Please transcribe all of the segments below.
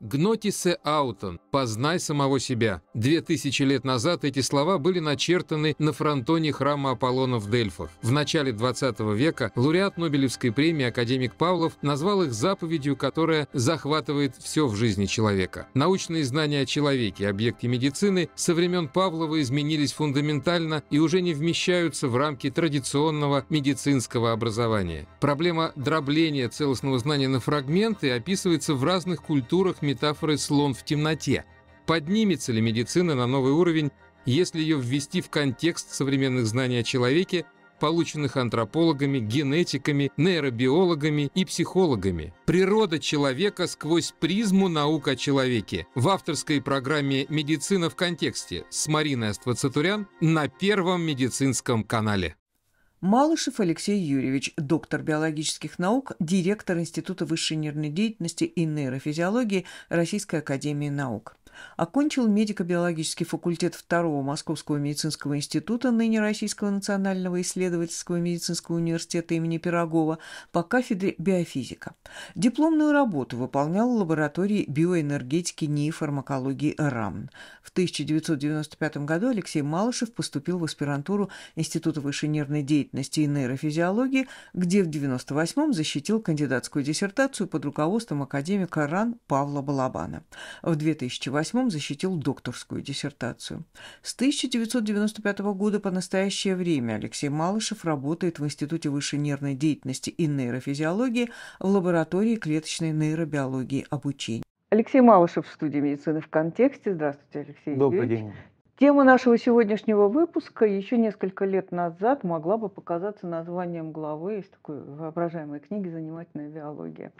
Гнотисе аутон – познай самого себя. Две тысячи лет назад эти слова были начертаны на фронтоне храма Аполлона в Дельфах. В начале 20 века лауреат Нобелевской премии академик Павлов назвал их заповедью, которая захватывает все в жизни человека. Научные знания о человеке, объекте медицины, со времен Павлова изменились фундаментально и уже не вмещаются в рамки традиционного медицинского образования. Проблема дробления целостного знания на фрагменты описывается в разных культурах метафоры «слон в темноте». Поднимется ли медицина на новый уровень, если ее ввести в контекст современных знаний о человеке, полученных антропологами, генетиками, нейробиологами и психологами. Природа человека сквозь призму наук о человеке в авторской программе «Медицина в контексте» с Мариной Аствацатурян на Первом медицинском канале. Малышев Алексей Юрьевич, доктор биологических наук, директор Института высшей нервной деятельности и нейрофизиологии Российской академии наук. Окончил медико-биологический факультет второго Московского медицинского института, ныне Российского национального исследовательского медицинского университета имени Пирогова по кафедре биофизика. Дипломную работу выполнял в лаборатории биоэнергетики НИИ фармакологии РАМН. В 1995 году Алексей Малышев поступил в аспирантуру Института высшей нервной деятельности и нейрофизиологии, где в 1998 защитил кандидатскую диссертацию под руководством академика РАН Павла Балабана. В 2008 1998 защитил докторскую диссертацию. С 1995 года по настоящее время Алексей Малышев работает в Институте высшей нервной деятельности и нейрофизиологии в лаборатории клеточной нейробиологии обучения. Алексей Малышев в студии медицины в контексте. Здравствуйте, Алексей Добрый Юрьевич. день. Тема нашего сегодняшнего выпуска еще несколько лет назад могла бы показаться названием главы из такой воображаемой книги «Занимательная биология».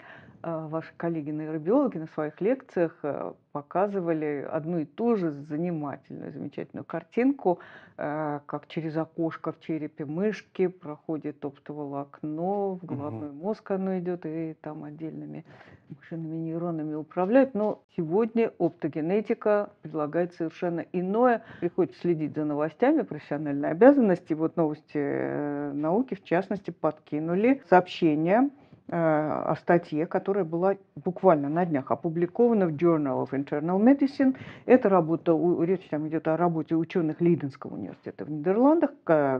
А, ваши коллеги-нейробиологи на своих лекциях э, показывали одну и ту же занимательную, замечательную картинку, э, как через окошко в черепе мышки проходит оптоволокно, в головной угу. мозг оно идет, и там отдельными мышиными нейронами управляет. Но сегодня оптогенетика предлагает совершенно иное. Приходится следить за новостями, профессиональной обязанности. Вот новости э, науки, в частности, подкинули сообщение о статье, которая была буквально на днях опубликована в Journal of Internal Medicine. Это работа, речь там идет о работе ученых Лиденского университета в Нидерландах,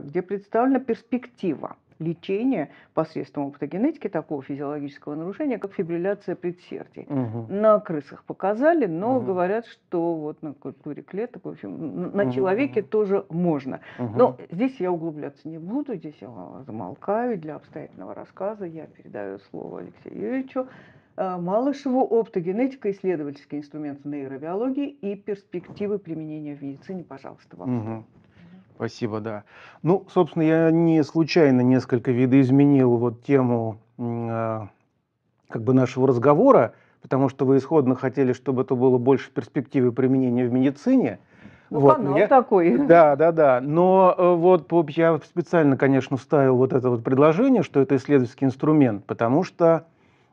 где представлена перспектива лечения посредством оптогенетики такого физиологического нарушения, как фибрилляция предсердий. Угу. На крысах показали, но угу. говорят, что вот на культуре клеток, в общем, на угу. человеке тоже можно. Угу. Но здесь я углубляться не буду, здесь я замолкаю. Для обстоятельного рассказа я передаю слово Алексею Юрьевичу. Э, Малышеву «Оптогенетика. Исследовательский инструмент нейробиологии и перспективы применения в медицине». Пожалуйста, вам. Угу. Спасибо, да. Ну, собственно, я не случайно несколько видоизменил вот тему э, как бы нашего разговора, потому что вы исходно хотели, чтобы это было больше перспективы применения в медицине. Ну, вот, канал я, такой. Да, да, да. Но э, вот я специально, конечно, вставил вот это вот предложение, что это исследовательский инструмент, потому что,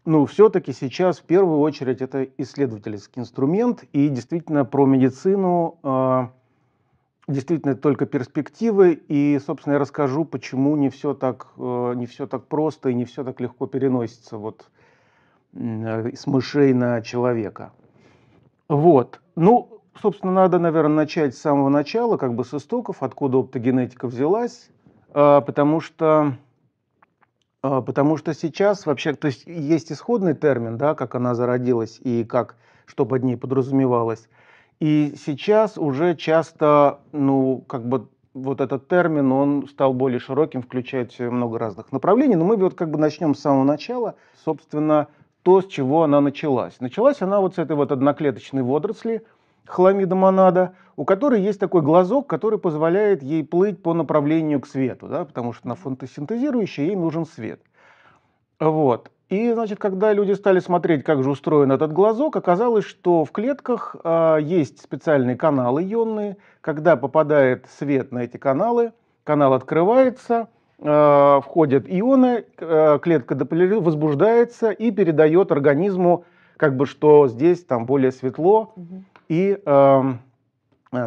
ну, все-таки сейчас в первую очередь это исследовательский инструмент, и действительно про медицину э, действительно только перспективы, и, собственно, я расскажу, почему не все так, э, не все так просто и не все так легко переносится вот э, с мышей на человека. Вот. Ну, собственно, надо, наверное, начать с самого начала, как бы с истоков, откуда оптогенетика взялась, э, потому что Потому что сейчас вообще, то есть есть исходный термин, да, как она зародилась и как, что под ней подразумевалось. И сейчас уже часто, ну, как бы вот этот термин, он стал более широким, включает много разных направлений. Но мы вот как бы начнем с самого начала. Собственно, то, с чего она началась. Началась она вот с этой вот одноклеточной водоросли, хламида монада, у которой есть такой глазок, который позволяет ей плыть по направлению к свету, да, потому что на фотосинтезирующей ей нужен свет. Вот. И, значит, когда люди стали смотреть, как же устроен этот глазок, оказалось, что в клетках э, есть специальные каналы ионные. Когда попадает свет на эти каналы, канал открывается, э, входят ионы, э, клетка возбуждается и передает организму, как бы, что здесь там более светло, угу. и э,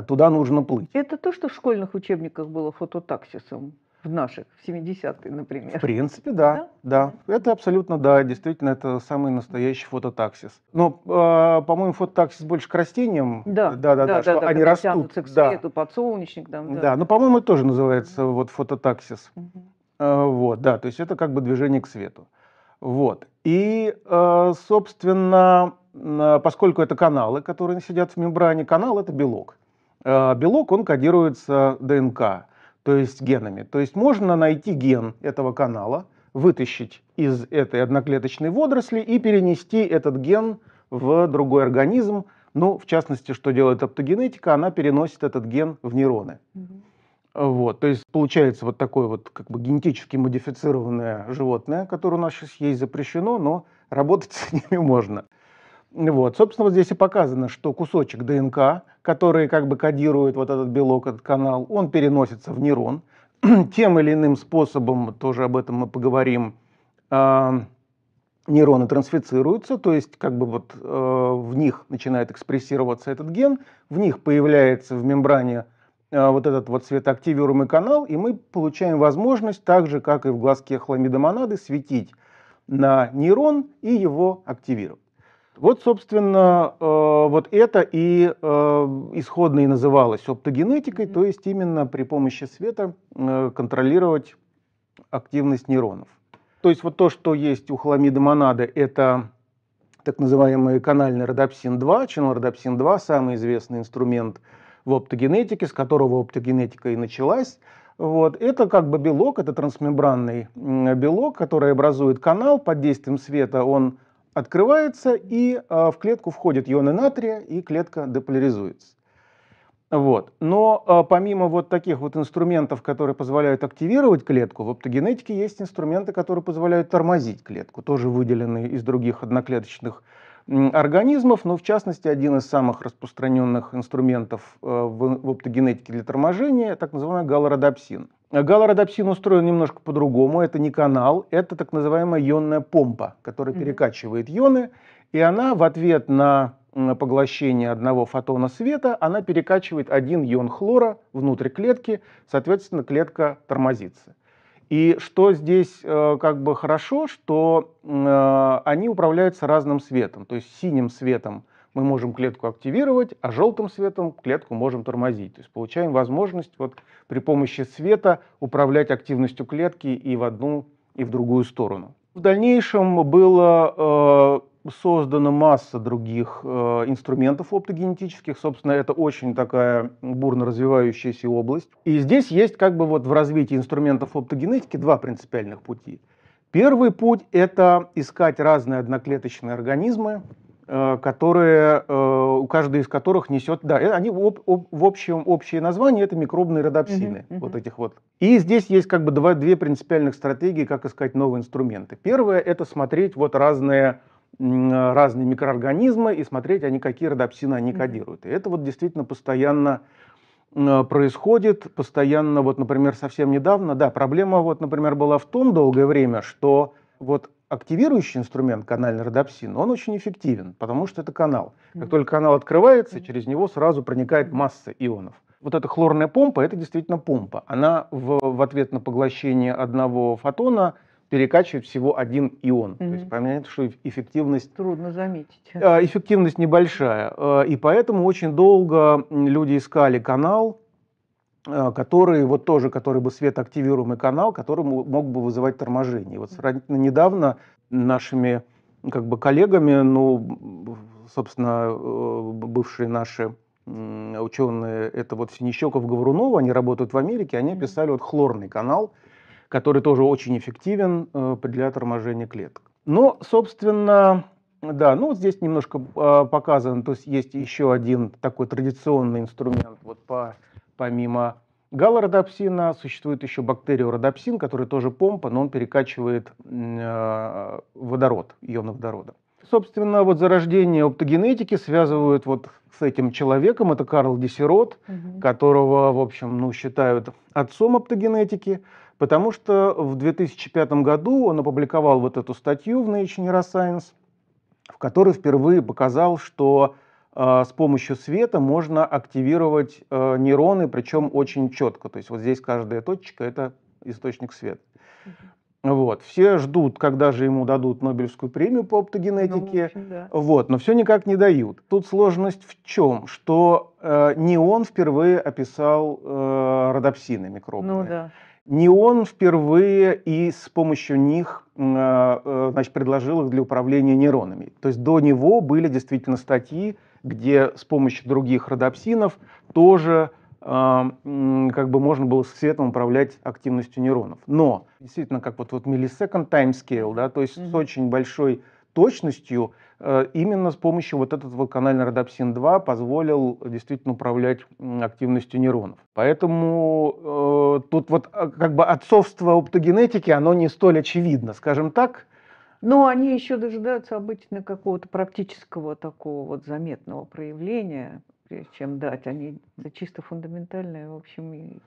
туда нужно плыть. Это то, что в школьных учебниках было фототаксисом? В наших, в 70-е, например. В принципе, да, да. Это абсолютно, да, действительно, это самый настоящий фототаксис. Но, э, по-моему, фототаксис больше к растениям. Да, да, да, да, что они когда растут. к да. свету, подсолнечник там, Да, да. но, по-моему, это тоже называется вот фототаксис. Мгм. Э, Вот, да, то есть это как бы движение к свету. Вот. И, э, собственно, м, поскольку это каналы, которые сидят в мембране, канал это белок. Э, Белок, он кодируется ДНК, то есть генами. То есть можно найти ген этого канала, вытащить из этой одноклеточной водоросли и перенести этот ген в другой организм. Ну, в частности, что делает оптогенетика, она переносит этот ген в нейроны. Вот, то есть получается вот такое вот как бы генетически модифицированное животное, которое у нас сейчас есть запрещено, но работать с ними можно. Вот, собственно, вот здесь и показано, что кусочек ДНК, который как бы кодирует вот этот белок, этот канал, он переносится в нейрон. Тем или иным способом, тоже об этом мы поговорим, а, нейроны трансфицируются, то есть как бы вот э, в них начинает экспрессироваться этот ген, в них появляется в мембране э, вот этот вот светоактивируемый канал, и мы получаем возможность, так же как и в глазке хламидомонады, светить на нейрон и его активировать. Вот, собственно, э, вот это и э, исходно и называлось оптогенетикой, то есть именно при помощи света э, контролировать активность нейронов. То есть вот то, что есть у хламиды монады, это так называемый канальный родопсин-2. Ченлородопсин-2 – самый известный инструмент в оптогенетике, с которого оптогенетика и началась. Вот. Это как бы белок, это трансмембранный белок, который образует канал под действием света. Он открывается, и а, в клетку входят ионы натрия, и клетка деполяризуется. Вот. Но а, помимо вот таких вот инструментов, которые позволяют активировать клетку, в оптогенетике есть инструменты, которые позволяют тормозить клетку, тоже выделенные из других одноклеточных организмов, но в частности один из самых распространенных инструментов э, в, в оптогенетике для торможения, так называемый галородопсин. Галородопсин устроен немножко по-другому, это не канал, это так называемая ионная помпа, которая Мгм. перекачивает ионы, и она в ответ на поглощение одного фотона света, она перекачивает один ион хлора внутрь клетки, соответственно, клетка тормозится. И что здесь э, как бы хорошо, что э, они управляются разным светом. То есть синим светом мы можем клетку активировать, а желтым светом клетку можем тормозить. То есть получаем возможность вот при помощи света управлять активностью клетки и в одну, и в другую сторону. В дальнейшем было э, создана масса других э, инструментов оптогенетических. Собственно, это очень такая бурно развивающаяся область. И здесь есть как бы вот в развитии инструментов оптогенетики два принципиальных пути. Первый путь – это искать разные одноклеточные организмы, которые, э, у каждой из которых несет, да, э, они в, об- об- в общем, общее название это микробные родопсины, Мгм, вот мгм. этих вот. И здесь есть как бы два, две принципиальных стратегии, как искать новые инструменты. Первое – это смотреть вот разные, разные микроорганизмы и смотреть, они какие родопсины они Мгм. кодируют. И это вот действительно постоянно э, происходит постоянно, вот, например, совсем недавно, да, проблема, вот, например, была в том долгое время, что вот активирующий инструмент канальный родопсин, он очень эффективен, потому что это канал. Как только канал открывается, через него сразу проникает масса ионов. Вот эта хлорная помпа, это действительно помпа. Она в, в ответ на поглощение одного фотона перекачивает всего один ион. То есть понятно, что эффективность Трудно заметить. а, Эффективность небольшая, а, и поэтому очень долго люди искали канал, а, который вот тоже, который бы светоактивируемый канал, который мо- мог бы вызывать торможение. Вот сравнительно недавно нашими как бы коллегами, ну, собственно, э, бывшие наши ученые, это вот Синищеков, Говорунова, они работают в Америке, они Мгм. описали вот хлорный канал, который тоже очень эффективен э, для торможения клеток. Но, собственно, да, ну вот здесь немножко э, показано, то есть есть еще один такой традиционный инструмент, вот по, помимо галородопсина существует еще бактериородопсин, который тоже помпа, но он перекачивает э, водород, ионы водорода. Собственно, вот зарождение оптогенетики связывают вот с этим человеком, это Карл Десирот, Мгм. которого, в общем, ну, считают отцом оптогенетики, потому что в 2005 году он опубликовал вот эту статью в Nature Neuroscience, в которой впервые показал, что с помощью света можно активировать э, нейроны, причем очень четко. То есть вот здесь каждая точка это источник света. Вот. Все ждут, когда же ему дадут Нобелевскую премию по оптогенетике. Ну, общем, да. Вот, но все никак не дают. Тут сложность в чем? Что э, не он впервые описал э, родопсины микробные. Ну да. Не он впервые и с помощью них э, э, значит, предложил их для управления нейронами. То есть до него были действительно статьи, где с помощью других родопсинов тоже а, как бы можно было светом управлять активностью нейронов. Но действительно, как вот, вот millisecond time scale, да, то есть mm-hmm. с очень большой точностью, э, именно с помощью вот этот вот канальный родопсин 2 позволил действительно управлять активностью нейронов. Поэтому э, тут вот а, как бы отцовство оптогенетики, оно не столь очевидно, скажем так. Но они еще дожидаются обычно какого-то практического такого вот заметного проявления прежде чем дать. Они это чисто фундаментальные, в общем, и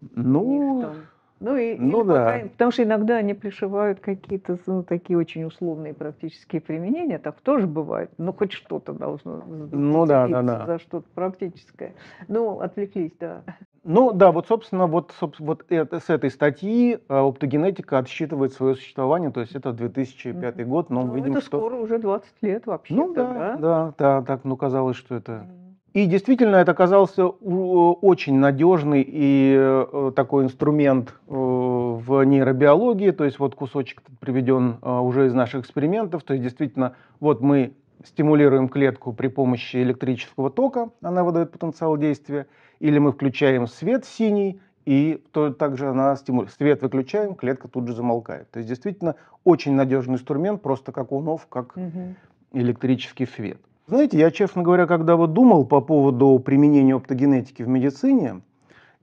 ну, там. Ну, и, ну да. Пока, потому что иногда они пришивают какие-то ну, такие очень условные практические применения, так тоже бывает, но хоть что-то должно ну, да, да, да. за что-то практическое. Ну, отвлеклись, да. Ну да, вот собственно, вот, вот это, с этой статьи э, оптогенетика отсчитывает свое существование, то есть это 2005 mm-hmm. год, но ну, видим, это что... скоро уже 20 лет вообще. Ну да, да, да, да, так, ну казалось, что это... Mm-hmm и действительно, это оказался очень надежный и э, такой инструмент э, в нейробиологии. То есть вот кусочек приведен э, уже из наших экспериментов. То есть действительно, вот мы стимулируем клетку при помощи электрического тока, она выдает потенциал действия, или мы включаем свет синий, и то, также она стимулирует. Свет выключаем, клетка тут же замолкает. То есть действительно очень надежный инструмент, просто как у нов, как угу. электрический свет. Знаете, я, честно говоря, когда вот думал по поводу применения оптогенетики в медицине,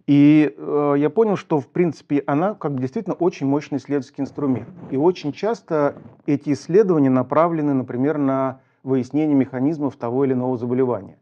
и э, я понял, что, в принципе, она как действительно очень мощный исследовательский инструмент. И очень часто эти исследования направлены, например, на выяснение механизмов того или иного заболевания.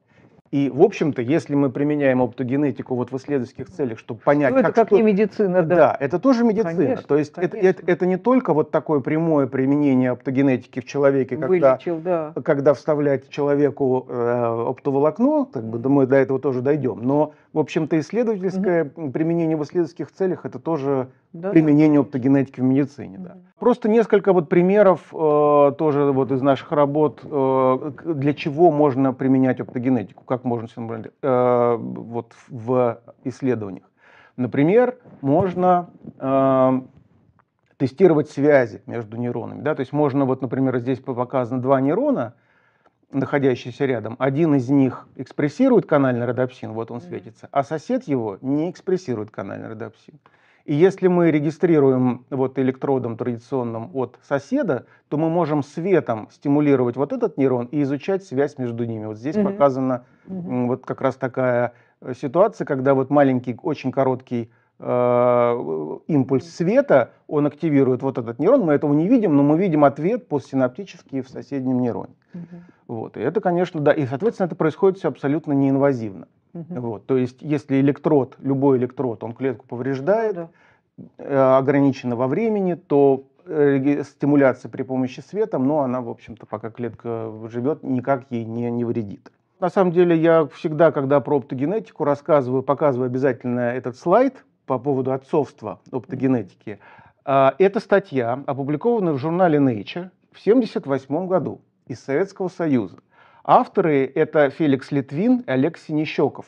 И, в общем-то, если мы применяем оптогенетику вот в исследовательских целях, чтобы понять, ну, это как, как что... не медицина, да. Да, это тоже медицина. Конечно, То есть это, это, это не только вот такое прямое применение оптогенетики в человеке, когда, Вылечил, да. когда вставлять человеку э, оптоволокно, как бы, мы до этого тоже дойдем. Но, в общем-то, исследовательское угу. применение в исследовательских целях это тоже да, применение да. оптогенетики в медицине. Угу. Да. Просто несколько вот примеров э, тоже вот из наших работ, э, для чего можно применять оптогенетику, как можно э, вот в исследованиях. Например, можно э, тестировать связи между нейронами. Да? То есть можно, вот, например, здесь показано два нейрона, находящиеся рядом. Один из них экспрессирует канальный родопсин, вот он светится, а сосед его не экспрессирует канальный родопсин. И если мы регистрируем вот электродом традиционным от соседа, то мы можем светом стимулировать вот этот нейрон и изучать связь между ними. Вот здесь угу. показана угу. вот как раз такая э, ситуация, когда вот маленький, очень короткий э, импульс света, он активирует вот этот нейрон, мы этого не видим, но мы видим ответ постсинаптический в соседнем нейроне. Угу. Вот. И это, конечно, да, и, соответственно, это происходит все абсолютно неинвазивно. Угу. Вот, то есть, если электрод, любой электрод, он клетку повреждает, да. э, ограничено во времени, то э, стимуляция при помощи света, но она, в общем-то, пока клетка живет, никак ей не, не вредит. На самом деле, я всегда, когда про оптогенетику рассказываю, показываю обязательно этот слайд по поводу отцовства оптогенетики. Э, это статья, опубликованная в журнале Nature в 1978 году из Советского Союза. Авторы — это Феликс Литвин и Олег Синещеков.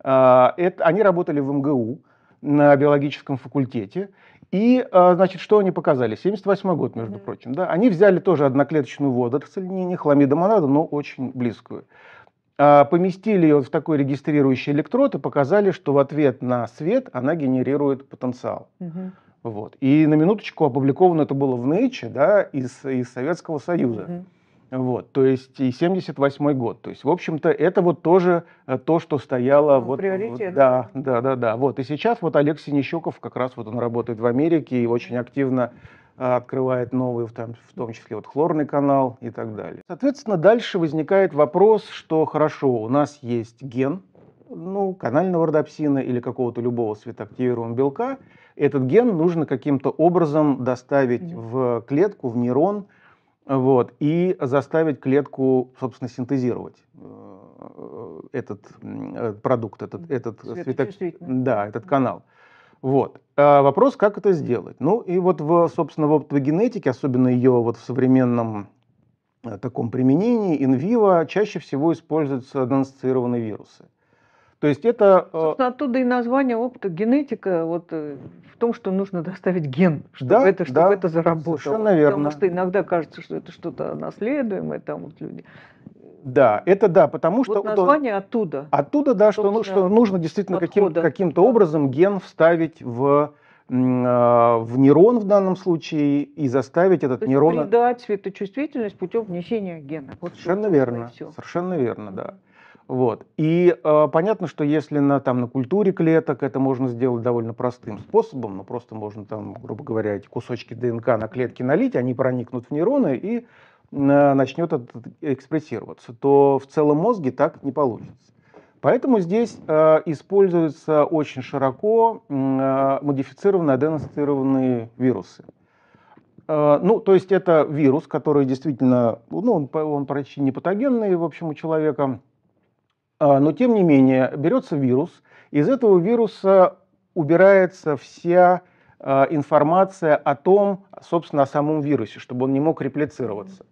А, это, они работали в МГУ на биологическом факультете. И, а, значит, что они показали? 78 год, между mm-hmm. прочим. Да? Они взяли тоже одноклеточную водоросль, не, не хламидомонаду, но очень близкую. А, поместили ее в такой регистрирующий электрод и показали, что в ответ на свет она генерирует потенциал. Mm-hmm. Вот. И на минуточку опубликовано это было в Nature да, из, из Советского Союза. Mm-hmm. Вот, то есть и 78 год. То есть, в общем-то, это вот тоже э, то, что стояло... Ну, вот, приоритет. Вот, да, да, да, да. Вот, и сейчас вот Олег Синещуков, как раз вот он работает в Америке и очень активно э, открывает новые, в том, в том числе вот хлорный канал и так далее. Соответственно, дальше возникает вопрос, что хорошо, у нас есть ген, ну, канального родопсина или какого-то любого светоактивируемого белка. Этот ген нужно каким-то образом доставить mm-hmm. в клетку, в нейрон, вот, и заставить клетку, собственно, синтезировать э, этот продукт, этот, этот, светок... да, этот канал. Вот. А вопрос, как это сделать? Ну и вот, в, собственно, в оптогенетике, особенно ее вот в современном э, таком применении, vivo, чаще всего используются аденсицированные вирусы. То есть это... Э, Собственно, оттуда и название опыта генетика вот э, в том, что нужно доставить ген, чтобы, да, это, чтобы да, это заработало. Совершенно верно. Потому что иногда кажется, что это что-то наследуемое, там вот люди. Да, это да, потому что... Вот название вот, оттуда. Оттуда, да, что, ну, что нужно действительно каким, каким-то образом ген вставить в а, в нейрон в данном случае и заставить этот То нейрон... придать светочувствительность путем внесения гена. Вот совершенно верно, совершенно верно, да. Вот. И э, понятно, что если на, там, на культуре клеток это можно сделать довольно простым способом, ну просто можно там, грубо говоря, эти кусочки ДНК на клетки налить, они проникнут в нейроны и э, начнет это экспрессироваться, то в целом мозге так не получится. Поэтому здесь э, используются очень широко э, модифицированные аденоцитированные вирусы. Ну, то есть это вирус, который действительно, ну, он, он почти не патогенный, в общем, у человека, но тем не менее берется вирус, из этого вируса убирается вся э, информация о том, собственно, о самом вирусе, чтобы он не мог реплицироваться.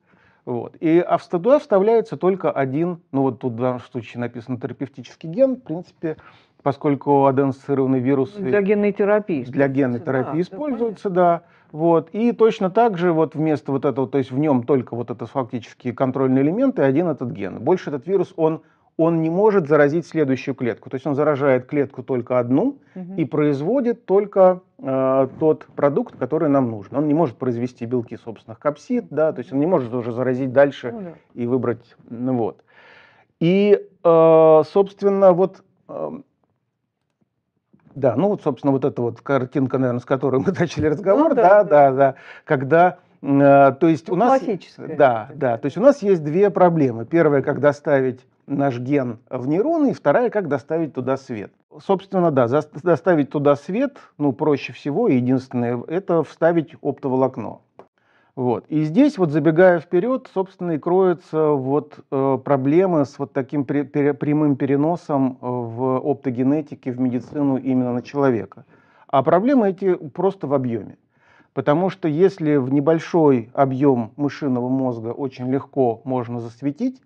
Вот. И а в туда вставляется только один, ну вот тут в данном случае написано терапевтический ген, в принципе, поскольку аденсицированные вирусы... Для генной терапии. Для генной терапии да, используются, да. Вот. И точно так же вот вместо вот этого, то есть в нем только вот это фактически контрольные элементы, один этот ген. Больше этот вирус, он он не может заразить следующую клетку. То есть он заражает клетку только одну угу. и производит только э, тот продукт, который нам нужен. Он не может произвести белки собственных капсид, да, то есть он не может уже заразить дальше ну, да. и выбрать. Ну, вот. И, э, собственно, вот... Э, да, ну вот, собственно, вот эта вот картинка, наверное, с которой мы начали разговор, ну, да, да, да, да, когда э, то есть у нас, да, да, то есть у нас есть две проблемы. Первая, как доставить наш ген в нейроны, и вторая, как доставить туда свет. Собственно, да, доставить туда свет, ну, проще всего, единственное, это вставить оптоволокно. Вот. И здесь, вот забегая вперед, собственно, и кроются вот, э, проблемы с вот таким при, при, прямым переносом в оптогенетике, в медицину именно на человека. А проблемы эти просто в объеме. Потому что если в небольшой объем мышиного мозга очень легко можно засветить,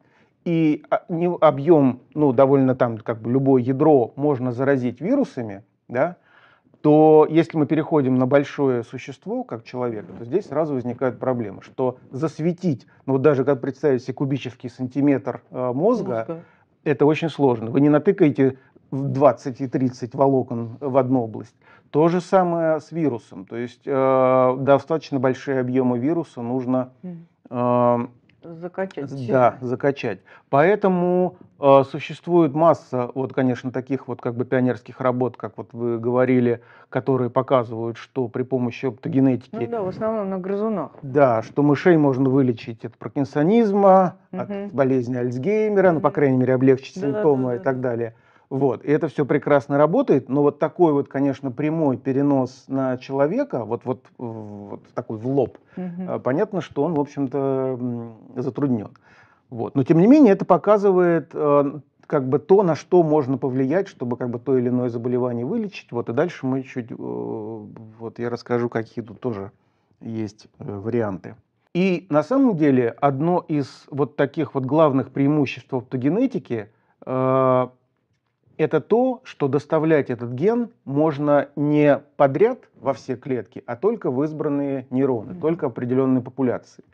и а, объем, ну, довольно там, как бы любое ядро можно заразить вирусами, да, то если мы переходим на большое существо, как человек, то здесь сразу возникает проблема, что засветить, ну вот даже как представить себе кубический сантиметр э, мозга, Мозга. это очень сложно. Вы не натыкаете в 20 и 30 волокон в одну область. То же самое с вирусом. То есть э, достаточно большие объемы вируса нужно э, Закачать. Да, закачать. Поэтому э, существует масса, вот, конечно, таких вот как бы пионерских работ, как вот вы говорили, которые показывают, что при помощи оптогенетики... Ну да, в основном на грызунах. Да, что мышей можно вылечить от паркинсонизма, угу. от болезни Альцгеймера, угу. ну, по крайней мере, облегчить да, симптомы да, да, и так далее. Вот, и это все прекрасно работает, но вот такой вот, конечно, прямой перенос на человека, вот, вот, вот такой в лоб, угу. понятно, что он, в общем-то, затруднен. Вот. Но, тем не менее, это показывает э, как бы то, на что можно повлиять, чтобы как бы то или иное заболевание вылечить. Вот, и дальше мы чуть, э, вот я расскажу, какие тут тоже есть варианты. И на самом деле одно из вот таких вот главных преимуществ оптогенетики это то, что доставлять этот ген можно не подряд во все клетки, а только в избранные нейроны, mm-hmm. только определенные популяции.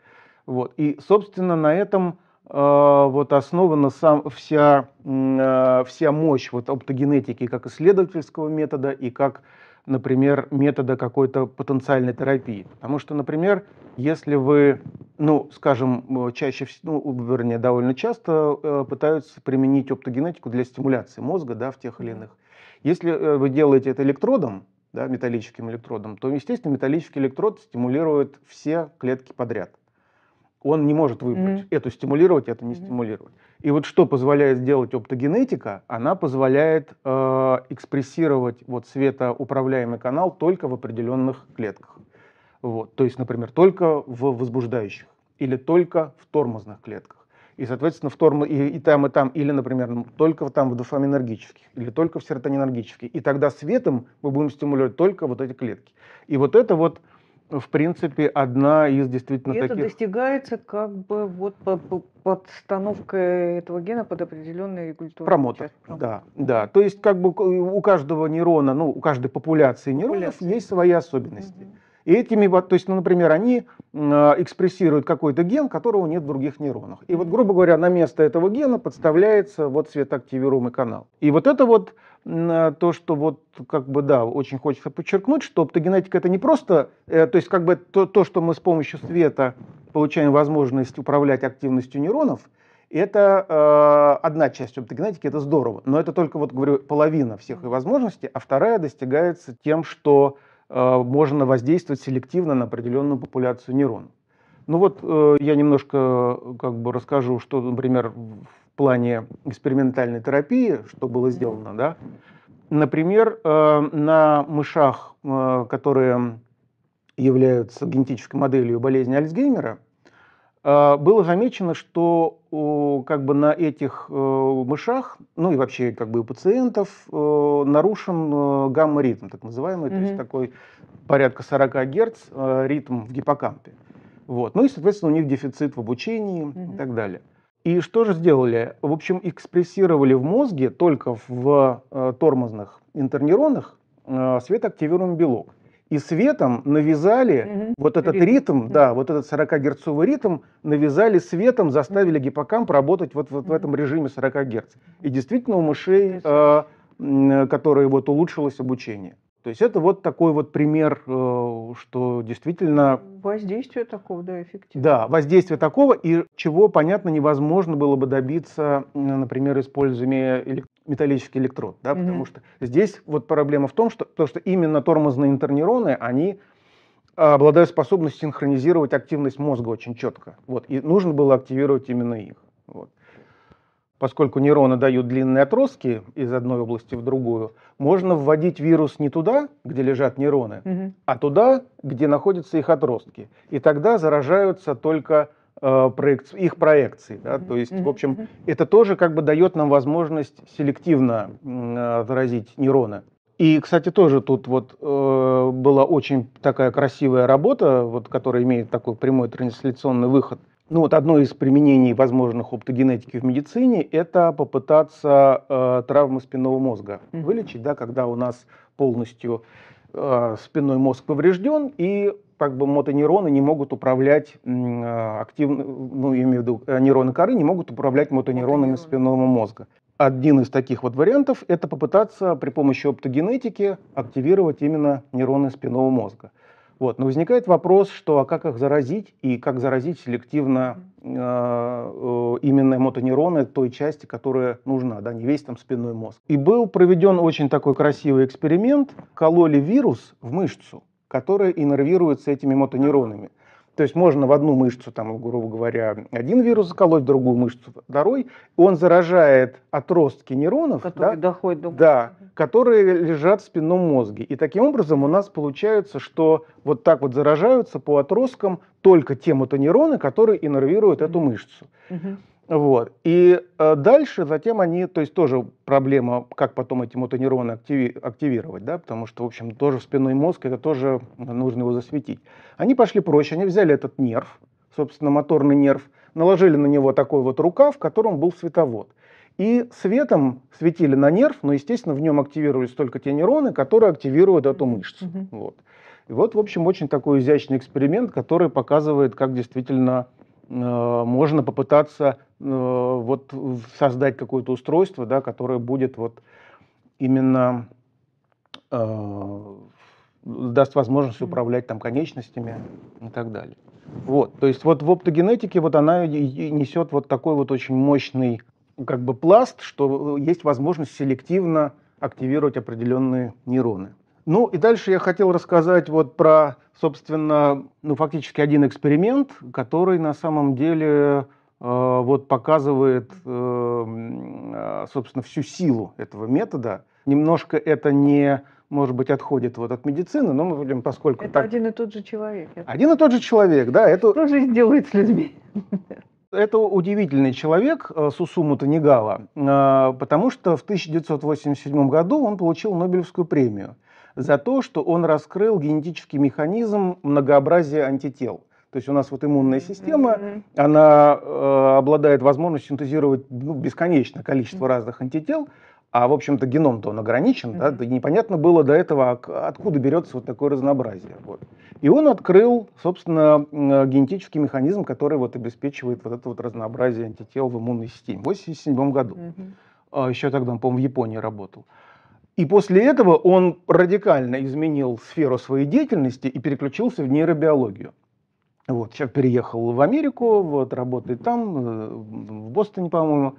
Вот. И, собственно, на этом э, вот основана сам, вся, э, вся мощь вот, оптогенетики как исследовательского метода и как например, метода какой-то потенциальной терапии. Потому что, например, если вы, ну, скажем, чаще всего, ну, вернее, довольно часто э, пытаются применить оптогенетику для стимуляции мозга, да, в тех или иных. Если э, вы делаете это электродом, да, металлическим электродом, то, естественно, металлический электрод стимулирует все клетки подряд он не может выбрать, mm-hmm. это стимулировать, это не mm-hmm. стимулировать. И вот что позволяет сделать оптогенетика, она позволяет э, экспрессировать вот светоуправляемый канал только в определенных клетках. Вот. То есть, например, только в возбуждающих или только в тормозных клетках. И, соответственно, в тормо, и, и там, и там, или, например, только там в дофаминергических, или только в серотонинергических. И тогда светом мы будем стимулировать только вот эти клетки. И вот это вот, в принципе, одна из действительно И таких... это достигается как бы вот по- по- подстановкой этого гена под определенный регуляторный Промотор, да, да. То есть как бы к- у каждого нейрона, ну, у каждой популяции нейронов Популяции. есть свои особенности. Мгм. И этими, то есть, ну, например, они а, экспрессируют какой-то ген, которого нет в других нейронах. И вот, грубо говоря, на место этого гена подставляется вот светоактивируемый канал. И вот это вот то, что вот как бы, да, очень хочется подчеркнуть, что оптогенетика это не просто, э, то есть как бы то, то, что мы с помощью света получаем возможность управлять активностью нейронов, это э, одна часть оптогенетики, это здорово, но это только, вот говорю, половина всех ее возможностей, а вторая достигается тем, что э, можно воздействовать селективно на определенную популяцию нейронов. Ну вот э, я немножко э, как бы расскажу, что, например, в плане экспериментальной терапии, что было сделано, да. Например, э, на мышах, э, которые являются генетической моделью болезни Альцгеймера, э, было замечено, что как бы на этих мышах, ну и вообще как бы у пациентов нарушен гамма-ритм, так называемый, то есть такой порядка 40 Гц ритм в гиппокампе. Вот. Ну и, соответственно, у них дефицит в обучении и Мгм. так далее. И что же сделали? В общем, экспрессировали в мозге только в э, тормозных интернейронах э, светоактивируемый белок. И светом навязали Мгм. вот этот Ритм. ритм, Мгм. да, вот этот 40-герцовый ритм навязали светом, заставили гиппокамп работать вот, вот в Мгм. этом режиме 40 Герц. И действительно у мышей, э, м, которые вот улучшилось обучение. То есть это вот такой вот пример, э, что действительно Воздействие такого, да, эффективно. да, воздействие такого, и чего, понятно, невозможно было бы добиться, например, используя металлический электрод, да, Мгм. потому что здесь вот проблема в том, что, то, что именно тормозные интернейроны, они обладают способностью синхронизировать активность мозга очень четко. Вот, и нужно было активировать именно их. Вот. Поскольку нейроны дают длинные отростки из одной области в другую, можно вводить вирус не туда, где лежат нейроны, Мгм. а туда, где находятся их отростки. И тогда заражаются только э, проек- их проекции. Да? То есть, в общем, это тоже как бы дает нам возможность селективно э, заразить нейроны. И, кстати, тоже тут вот э, была очень такая красивая работа, вот, которая имеет такой прямой трансляционный выход. Ну вот одно из применений возможных оптогенетики в медицине – это попытаться э, травмы спинного мозга Мгм. вылечить, да, когда у нас полностью э, спинной мозг поврежден, и как бы мотонейроны не могут управлять э, активно, ну, я имею в виду, э, нейроны коры не могут управлять мотонейронами Мотонейроны. спинного мозга. Один из таких вот вариантов – это попытаться при помощи оптогенетики активировать именно нейроны спинного мозга. Вот. Но возникает вопрос, что а как их заразить и как заразить селективно э, э, именно мотонейроны той части, которая нужна, да, не весь там спинной мозг. И был проведен очень такой красивый эксперимент. Кололи вирус в мышцу, которая иннервируется этими мотонейронами. То есть можно в одну мышцу, там, грубо говоря, один вирус заколоть, в другую мышцу второй. Он заражает отростки нейронов, Который да, доходит до да, которые лежат в спинном мозге. И таким образом у нас получается, что вот так вот заражаются по отросткам только те мотонейроны, которые иннервируют эту мышцу. Мгм. Вот. И э, дальше затем они, то есть тоже проблема, как потом эти мотонейроны активи- активировать, да, потому что, в общем, тоже в спинной мозг, это тоже нужно его засветить. Они пошли проще, они взяли этот нерв, собственно, моторный нерв, наложили на него такой вот рукав, в котором был световод. И светом светили на нерв, но, естественно, в нем активировались только те нейроны, которые активируют эту мышцу. Мгм. Вот. И вот, в общем, очень такой изящный эксперимент, который показывает, как действительно можно попытаться э, вот создать какое-то устройство, да, которое будет вот именно э, даст возможность управлять там конечностями и так далее. Вот, то есть вот в оптогенетике вот она несет вот такой вот очень мощный как бы пласт, что есть возможность селективно активировать определенные нейроны. Ну и дальше я хотел рассказать вот про, собственно, ну фактически один эксперимент, который на самом деле э, вот показывает, э, э, собственно, всю силу этого метода. Немножко это не, может быть, отходит вот от медицины, но мы будем, поскольку Это так... один и тот же человек. Один и тот же человек, да, это, Что жизнь делает с людьми? Это удивительный человек э, Сусуму Танигава, э, потому что в 1987 году он получил Нобелевскую премию за то, что он раскрыл генетический механизм многообразия антител. То есть у нас вот иммунная система, mm-hmm. она э, обладает возможностью синтезировать ну, бесконечное количество mm-hmm. разных антител, а, в общем-то, геном-то он ограничен, mm-hmm. да, непонятно было до этого, откуда берется вот такое разнообразие. Вот. И он открыл, собственно, генетический механизм, который вот обеспечивает вот это вот разнообразие антител в иммунной системе. В 1987 году. Mm-hmm. Еще тогда он, по-моему, в Японии работал. И после этого он радикально изменил сферу своей деятельности и переключился в нейробиологию. Вот, сейчас переехал в Америку, вот, работает там, э, в Бостоне, по-моему.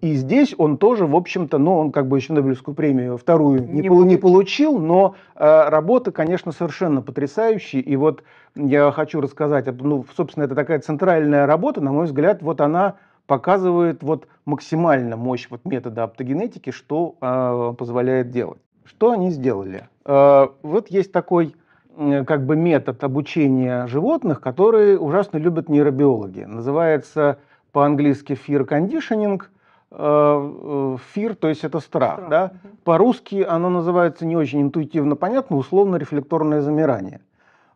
И здесь он тоже, в общем-то, ну, он как бы еще Нобелевскую премию вторую не, не, получил. не получил, но э, работа, конечно, совершенно потрясающая. И вот я хочу рассказать, ну, собственно, это такая центральная работа, на мой взгляд, вот она показывает вот максимально мощь вот метода оптогенетики, что э, позволяет делать. Что они сделали? Э, вот есть такой э, как бы метод обучения животных, который ужасно любят нейробиологи. Называется по-английски fear conditioning – Э, фир, то есть это страх. страх. Да? По-русски оно называется не очень интуитивно понятно, условно-рефлекторное замирание.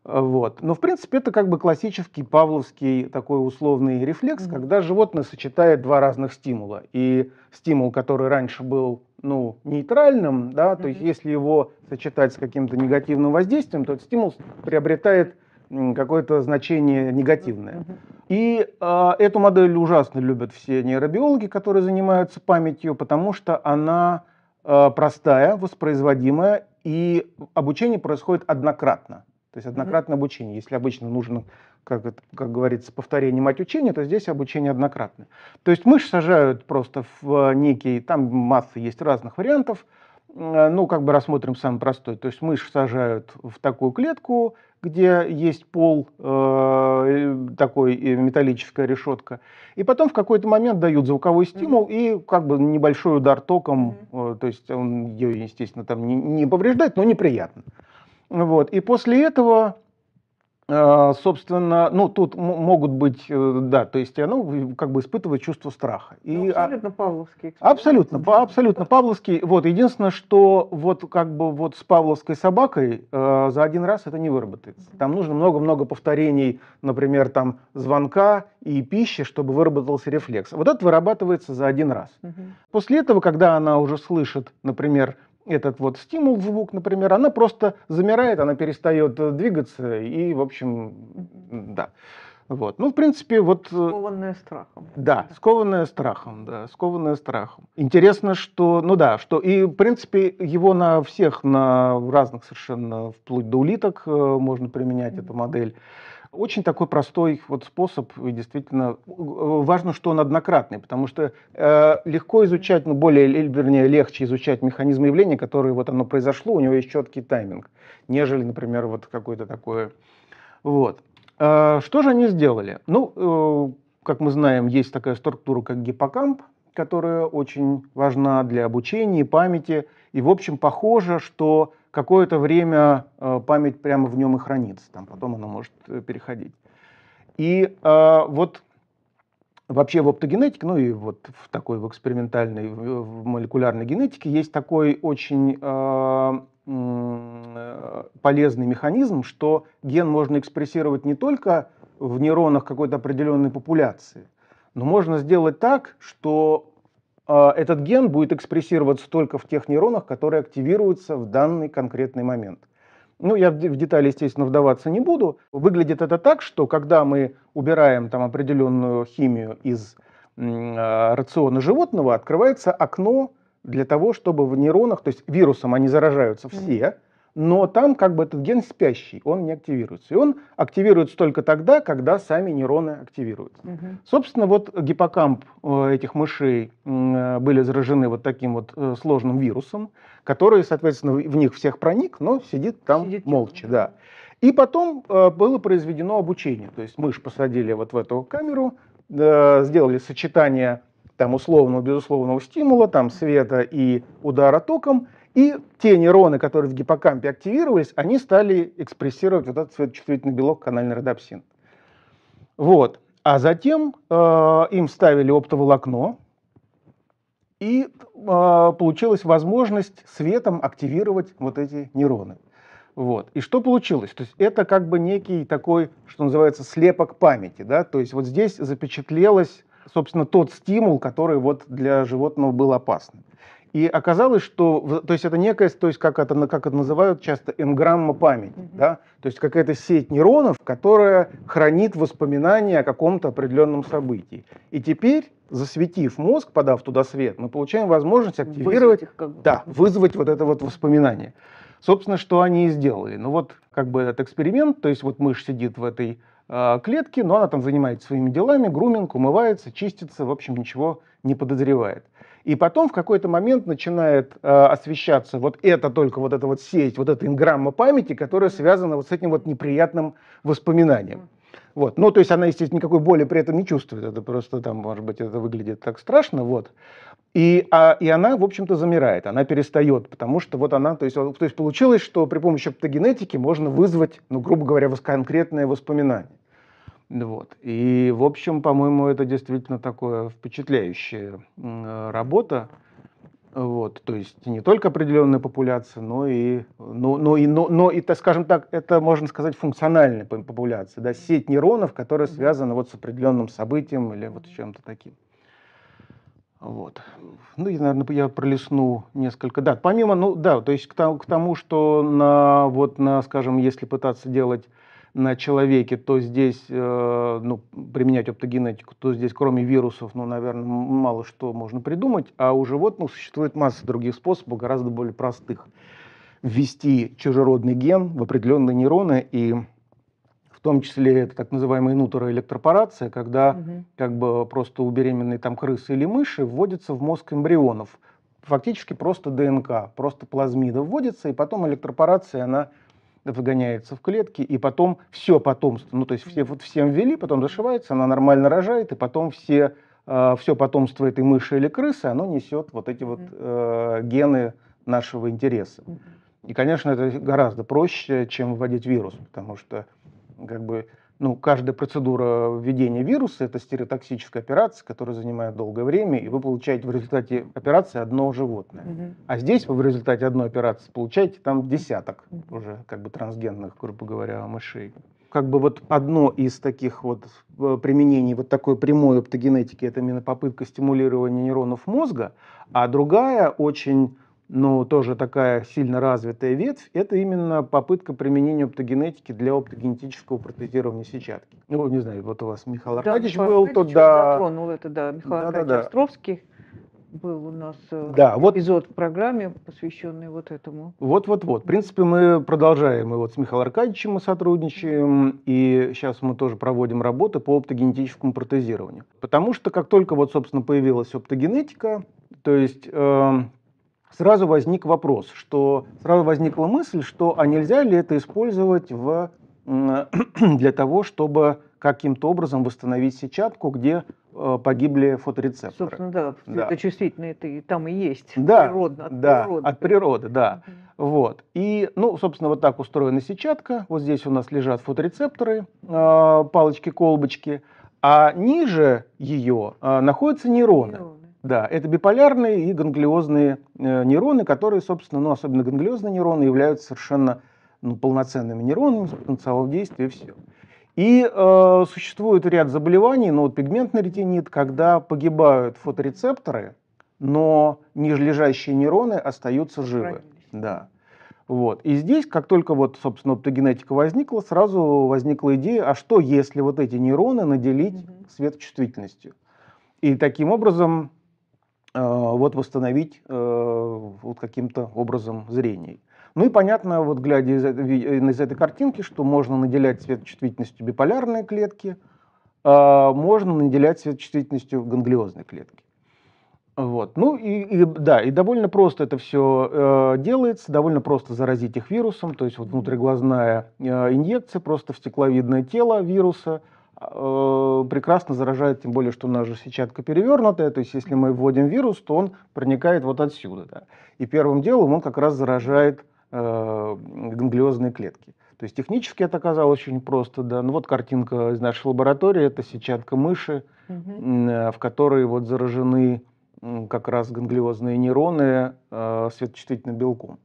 Вот. Но в принципе это как бы классический павловский такой условный рефлекс, mm-hmm. когда животное сочетает два разных стимула. И стимул, который раньше был ну, нейтральным, да, mm-hmm. то есть если его сочетать с каким-то негативным воздействием, то этот стимул приобретает какое-то значение негативное. И э, эту модель ужасно любят все нейробиологи, которые занимаются памятью, потому что она э, простая, воспроизводимая, и обучение происходит однократно. То есть однократное mm-hmm. обучение. Если обычно нужно, как, как говорится, повторение мать учения, то здесь обучение однократное. То есть мышь сажают просто в некий, там масса есть разных вариантов, ну, как бы рассмотрим самый простой. То есть мышь сажают в такую клетку, где есть пол, э, такой металлическая решетка, и потом в какой-то момент дают звуковой стимул и как бы небольшой удар током, э, то есть он ее, естественно, там не, не повреждает, но неприятно. Вот. И после этого а, собственно, ну тут могут быть, э, да, то есть оно как бы испытывает чувство страха. И, ну, абсолютно павловский. Абсолютно, абсолютно павловский. Вот единственное, что вот как бы вот с павловской собакой э, за один раз это не выработается. Там нужно много-много повторений, например, там звонка и пищи, чтобы выработался рефлекс. Вот это вырабатывается за один раз. Угу. После этого, когда она уже слышит, например, этот вот стимул звук, например, она просто замирает, она перестает э, двигаться и, в общем, да. Вот. Ну, в принципе, вот... Э, скованная страхом. Да, скованная страхом, да, скованная страхом. Интересно, что, ну да, что и, в принципе, его на всех, на разных совершенно, вплоть до улиток э, можно применять, mm-hmm. эту модель. Очень такой простой вот способ, и действительно важно, что он однократный, потому что э, легко изучать, ну более, вернее, легче изучать механизм явления, которые вот оно произошло, у него есть четкий тайминг, нежели, например, вот какое-то такое. Вот. Э, что же они сделали? Ну, э, как мы знаем, есть такая структура, как гиппокамп, которая очень важна для обучения и памяти. И, в общем, похоже, что какое-то время э, память прямо в нем и хранится, там потом она может э, переходить. И э, вот вообще в оптогенетике, ну и вот в такой в экспериментальной, в молекулярной генетике есть такой очень э, э, полезный механизм, что ген можно экспрессировать не только в нейронах какой-то определенной популяции, но можно сделать так, что этот ген будет экспрессироваться только в тех нейронах, которые активируются в данный конкретный момент. Ну, я в детали, естественно, вдаваться не буду. Выглядит это так, что когда мы убираем там определенную химию из э, рациона животного, открывается окно для того, чтобы в нейронах, то есть вирусом они заражаются все, но там как бы этот ген спящий, он не активируется. И он активируется только тогда, когда сами нейроны активируются. Угу. Собственно, вот гиппокамп э, этих мышей э, были заражены вот таким вот э, сложным вирусом, который, соответственно, в них всех проник, но сидит там сидит молча. Да. И потом было произведено обучение. То есть мышь посадили вот в эту камеру, сделали сочетание там условного, безусловного стимула, там света и удара током, и те нейроны, которые в гиппокампе активировались, они стали экспрессировать вот этот светочувствительный белок канальный родопсин. Вот. А затем э, им вставили оптоволокно, и э, получилась возможность светом активировать вот эти нейроны. Вот. И что получилось? То есть это как бы некий такой, что называется, слепок памяти. Да? То есть вот здесь запечатлелось, собственно, тот стимул, который вот для животного был опасным. И оказалось, что то есть это некая, то есть как это, как это называют часто, энграмма памяти, mm-hmm. да? то есть какая-то сеть нейронов, которая хранит воспоминания о каком-то определенном событии. И теперь, засветив мозг, подав туда свет, мы получаем возможность активировать, вызвать как бы. да, вызвать вот это вот воспоминание. Собственно, что они и сделали. Ну вот как бы этот эксперимент, то есть вот мышь сидит в этой э, клетке, но она там занимается своими делами, груминг, умывается, чистится, в общем, ничего не подозревает. И потом в какой-то момент начинает э, освещаться вот это только вот эта вот сеть, вот эта инграмма памяти, которая связана вот с этим вот неприятным воспоминанием. Вот. Ну, то есть она, естественно, никакой боли при этом не чувствует. Это просто там, может быть, это выглядит так страшно. Вот. И, а, и она, в общем-то, замирает, она перестает, потому что вот она, то есть, то есть получилось, что при помощи оптогенетики можно вызвать, ну, грубо говоря, конкретное воспоминание. Вот. И, в общем, по-моему, это действительно такое впечатляющая работа. Вот, то есть не только определенная популяция, но и, но, но и, но, но и, так скажем так, это можно сказать функциональная популяция, да, сеть нейронов, которая связана вот с определенным событием или вот с чем-то таким. Вот. Ну, и, наверное, я пролесну несколько. Да, помимо, ну, да, то есть к тому, к тому что на, вот, на, скажем, если пытаться делать на человеке, то здесь э, ну, применять оптогенетику, то здесь кроме вирусов, ну, наверное, мало что можно придумать, а у животных существует масса других способов, гораздо более простых. Ввести чужеродный ген в определенные нейроны и в том числе это так называемая нутроэлектропорация, когда угу. как бы просто у беременной там крысы или мыши вводится в мозг эмбрионов фактически просто ДНК, просто плазмида вводится, и потом электропорация, она выгоняется в клетки, и потом все потомство, ну то есть все, вот всем ввели, потом зашивается, она нормально рожает, и потом все, э, все потомство этой мыши или крысы, оно несет вот эти вот э, гены нашего интереса. И, конечно, это гораздо проще, чем вводить вирус, потому что как бы ну, каждая процедура введения вируса – это стереотоксическая операция, которая занимает долгое время, и вы получаете в результате операции одно животное. Угу. А здесь вы в результате одной операции получаете там десяток угу. уже как бы трансгенных, грубо говоря, мышей. Как бы вот одно из таких вот э, применений вот такой прямой оптогенетики – это именно попытка стимулирования нейронов мозга, а другая очень но тоже такая сильно развитая ветвь, это именно попытка применения оптогенетики для оптогенетического протезирования сетчатки. Ну, не знаю, вот у вас Михаил да, Аркадьевич был, то да. затронул это, да, Михаил да, Аркадьевич да, да. Островский был у нас э, да, вот, эпизод в программе, посвященный вот этому. Вот-вот-вот. В принципе, мы продолжаем. И вот с Михаилом Аркадьевичем мы сотрудничаем, и сейчас мы тоже проводим работы по оптогенетическому протезированию. Потому что как только вот, собственно, появилась оптогенетика, то есть э, сразу возник вопрос, что сразу возникла мысль, что а нельзя ли это использовать в, для того, чтобы каким-то образом восстановить сетчатку, где э, погибли фоторецепторы. Собственно, да, да. это и там и есть. Да, природно, от да, природы. от природы, да. Угу. Вот. И, ну, собственно, вот так устроена сетчатка. Вот здесь у нас лежат фоторецепторы, э, палочки-колбочки, а ниже ее э, находятся нейроны. нейроны. Да, это биполярные и ганглиозные э, нейроны, которые, собственно, ну, особенно ганглиозные нейроны, являются совершенно ну, полноценными нейронами с потенциалом действия и все. И э, существует ряд заболеваний, ну вот пигментный ретинит, когда погибают фоторецепторы, но нижележащие нейроны остаются живы. Да. Вот. И здесь, как только вот, собственно, оптогенетика возникла, сразу возникла идея, а что если вот эти нейроны наделить светочувствительностью? И таким образом вот восстановить э, вот каким-то образом зрение. Ну и понятно, вот глядя из этой, из этой картинки, что можно наделять светочувствительностью биполярные клетки, а можно наделять светочувствительностью ганглиозные клетки. Вот. Ну и, и да, и довольно просто это все э, делается, довольно просто заразить их вирусом, то есть вот внутриглазная э, инъекция, просто в стекловидное тело вируса – Э, прекрасно заражает, тем более, что у нас же сетчатка перевернутая, то есть если мы вводим вирус, то он проникает вот отсюда. Да. И первым делом он как раз заражает э, ганглиозные клетки. То есть технически это оказалось очень просто, да. Ну вот картинка из нашей лаборатории, это сетчатка мыши, э, в которой вот заражены как раз ганглиозные нейроны э, светочувствительным белком.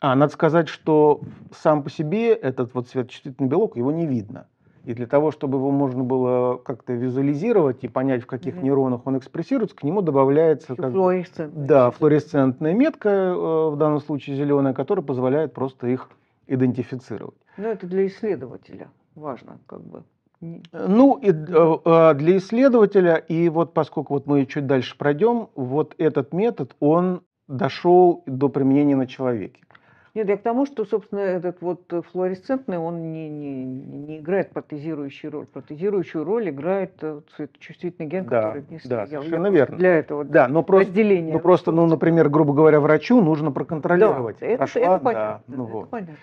А надо сказать, что сам по себе этот вот светочувствительный белок, его не видно. И для того, чтобы его можно было как-то визуализировать и понять, в каких Мгм. нейронах он экспрессируется, к нему добавляется как флуоресцентная да, флуоресцентная метка, э, в данном случае зеленая, которая позволяет просто их идентифицировать. Ну, это для исследователя важно, как бы. Не- Ну, и, э, э, для исследователя, и вот поскольку вот мы чуть дальше пройдем, вот этот метод, он дошел до применения на человеке. Нет, я к тому, что, собственно, этот вот флуоресцентный, он не, не, не играет протезирующую роль. Протезирующую роль играет э, вот светочувствительный ген, Да, который не да, стоял. Я совершенно просто верно. Для этого Да, но просто, разделения. ну, просто, ну, например, грубо говоря, врачу нужно проконтролировать. Да, это, прошла, это да, понятно. ну это вот. понятно.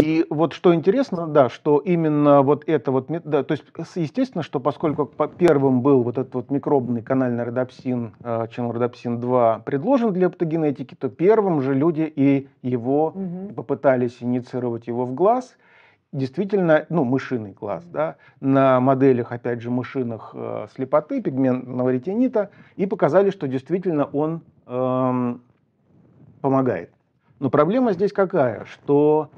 И вот что интересно, да, что именно вот это вот, да, то есть естественно, что поскольку по- первым был вот этот вот микробный канальный родопсин, э, родопсин-2 предложен для оптогенетики, то первым же люди и его Мгм. попытались инициировать его в глаз. Действительно, ну, мышиный глаз, да, на моделях, опять же, мышиных э, слепоты, пигментного ретинита, и показали, что действительно он эм, помогает. Но проблема здесь какая? Что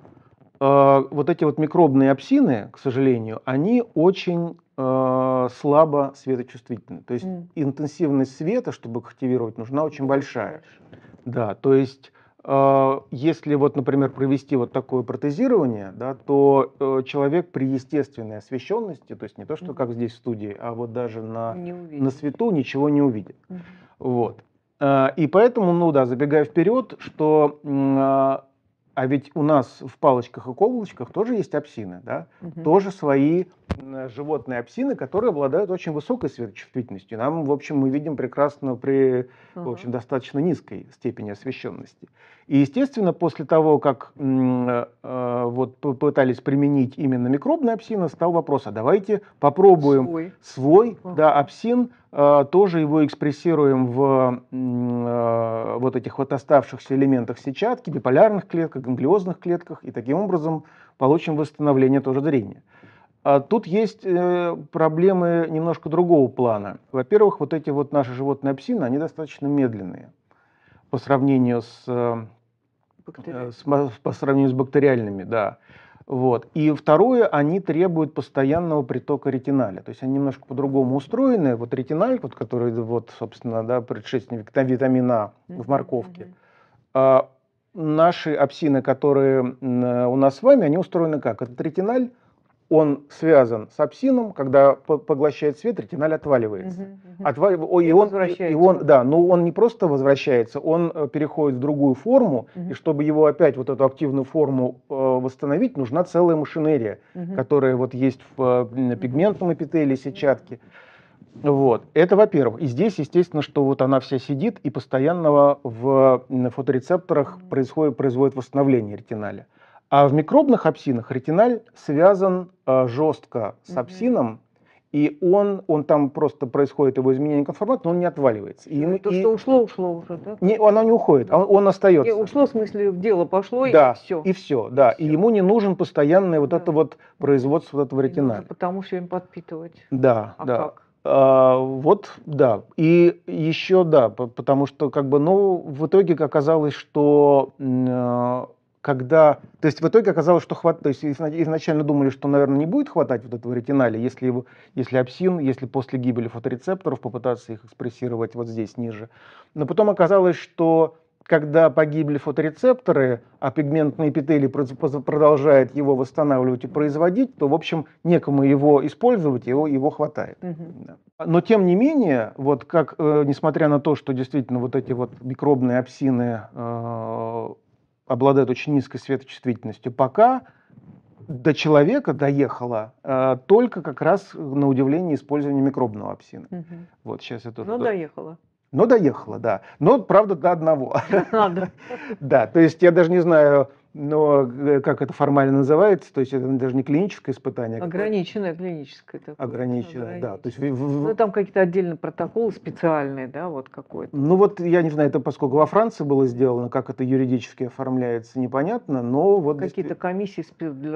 э, вот эти вот микробные апсины, к сожалению, они очень э, слабо светочувствительны. То есть М. интенсивность света, чтобы их активировать, нужна очень большая. Да, то есть э, если вот, например, провести вот такое протезирование, да, то э, человек при естественной освещенности, то есть не то, что Мгм. как здесь в студии, а вот даже на, на свету ничего не увидит. Мгм. Вот. А, И поэтому, ну да, забегая вперед, что м, а ведь у нас в палочках и колочках тоже есть апсины, да? Мгм. Тоже свои животные апсины, которые обладают очень высокой светочувствительностью. Нам, в общем, мы видим прекрасно при, в общем, достаточно низкой степени освещенности. И, естественно, после того, как э, э, вот попытались применить именно микробные апсины, стал вопрос, а давайте попробуем Свой. свой, Ага. да, апсин, э, тоже его экспрессируем в э, вот этих вот оставшихся элементах сетчатки, биполярных клетках, ганглиозных клетках, и таким образом получим восстановление тоже зрения. А тут есть э, проблемы немножко другого плана. Во-первых, вот эти вот наши животные апсины, они достаточно медленные по сравнению с по сравнению с бактериальными, да. Вот. И второе, они требуют постоянного притока ретиналя. То есть они немножко по-другому устроены. Вот ретиналь, вот, который, вот, собственно, да, предшественник вита- витамина в Мгм, морковке, а наши апсины, которые э, у нас с вами, они устроены как? Этот ретиналь, он связан с апсином, когда по- поглощает свет, ретиналь отваливается. Мгм, мгм. Отвалив- И и, он, и он, да, но он не просто возвращается, он э, переходит в другую форму, Мгм. и чтобы его опять вот эту активную форму э, восстановить, нужна целая машинерия, Мгм. которая вот есть в э, пигментном эпителии сетчатки. Вот, это во-первых. И здесь, естественно, что вот она вся сидит, и постоянно в фоторецепторах происходит, производит восстановление ретиналя. А в микробных апсинах ретиналь связан э, жестко с апсином, и он, он там просто происходит его изменение конформации, но он не отваливается. И, ему- То, и что ушло, ушло уже, да? не, оно не уходит, он, он остается. Не, ушло, в смысле, дело пошло, да, и все. и все, да. И всё. ему не нужен постоянное вот Да. это вот производство вот этого ретиналя. Потому все им подпитывать. Да, А да. как? А, вот, да. И еще, да, по- потому что, как бы, ну, в итоге оказалось, что э, когда... То есть в итоге оказалось, что хватает... То есть изна- изначально думали, что, наверное, не будет хватать вот этого ретиналя, если, его, если апсин, если после гибели фоторецепторов попытаться их экспрессировать вот здесь ниже. Но потом оказалось, что когда погибли фоторецепторы, а проз- поз- продолжает его восстанавливать и производить, то, в общем, некому его использовать, его, его хватает. Мгм. Да. Но тем не менее, вот как, э, несмотря на то, что действительно вот эти вот микробные апсины э, обладают очень низкой светочувствительностью, пока до человека доехало э, только как раз на удивление использование микробного апсина. Мгм. Вот сейчас это. Ну, доехала. Но доехало, да. Но, правда, до одного. Надо. Да, то есть я даже не знаю, но э, как это формально называется, то есть это даже не клиническое испытание. а Ограниченное клиническое. Такое. Ограниченное, да. То есть в, в, ну, там какие-то отдельные протоколы специальные, да, вот какой-то. Ну вот я не знаю, это поскольку во Франции было сделано, как это юридически оформляется, непонятно, но вот... Какие-то комиссии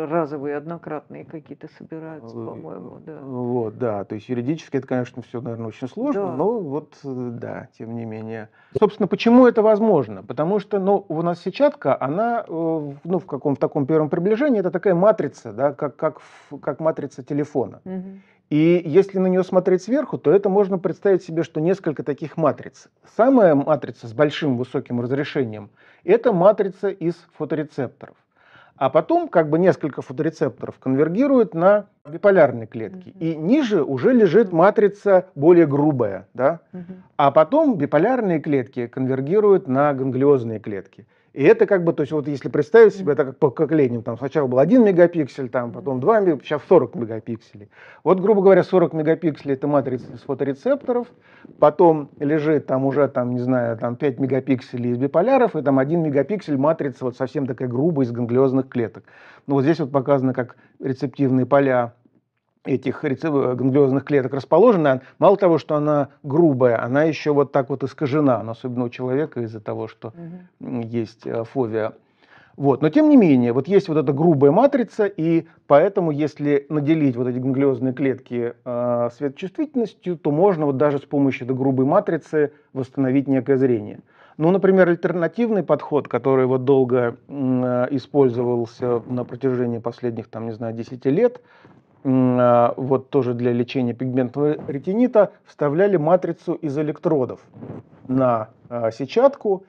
разовые, однократные какие-то собираются, э, по-моему, да. Вот, да, то есть юридически это, конечно, все, наверное, очень сложно, да. но вот, э, да, тем не менее. Собственно, почему это возможно? Потому что, ну, у нас сетчатка, она ну, в каком в таком первом приближении, это такая матрица, да, как, как, как матрица телефона. Угу. И если на нее смотреть сверху, то это можно представить себе, что несколько таких матриц. Самая матрица с большим высоким разрешением – это матрица из фоторецепторов. А потом как бы несколько фоторецепторов конвергируют на биполярные клетки. Mm-hmm. И ниже уже лежит матрица более грубая. Да? Mm-hmm. А потом биполярные клетки конвергируют на ганглиозные клетки. И это как бы, то есть вот если представить себе, это как по поколениям, там сначала был 1 мегапиксель, там, потом 2, сейчас 40 мегапикселей. Вот, грубо говоря, 40 мегапикселей это матрица из фоторецепторов, потом лежит там уже, там, не знаю, там 5 мегапикселей из биполяров, и там 1 мегапиксель матрица вот совсем такая грубая из ганглиозных клеток. Ну вот здесь вот показано, как рецептивные поля этих ганглиозных клеток расположена, мало того, что она грубая, она еще вот так вот искажена, особенно у человека из-за того, что угу. есть э, фобия. Вот. Но тем не менее, вот есть вот эта грубая матрица, и поэтому, если наделить вот эти ганглиозные клетки э, светочувствительностью, то можно вот даже с помощью этой грубой матрицы восстановить некое зрение. Ну, например, альтернативный подход, который вот долго э, использовался на протяжении последних, там, не знаю, 10 лет, вот тоже для лечения пигментного ретинита, вставляли матрицу из электродов на а, сетчатку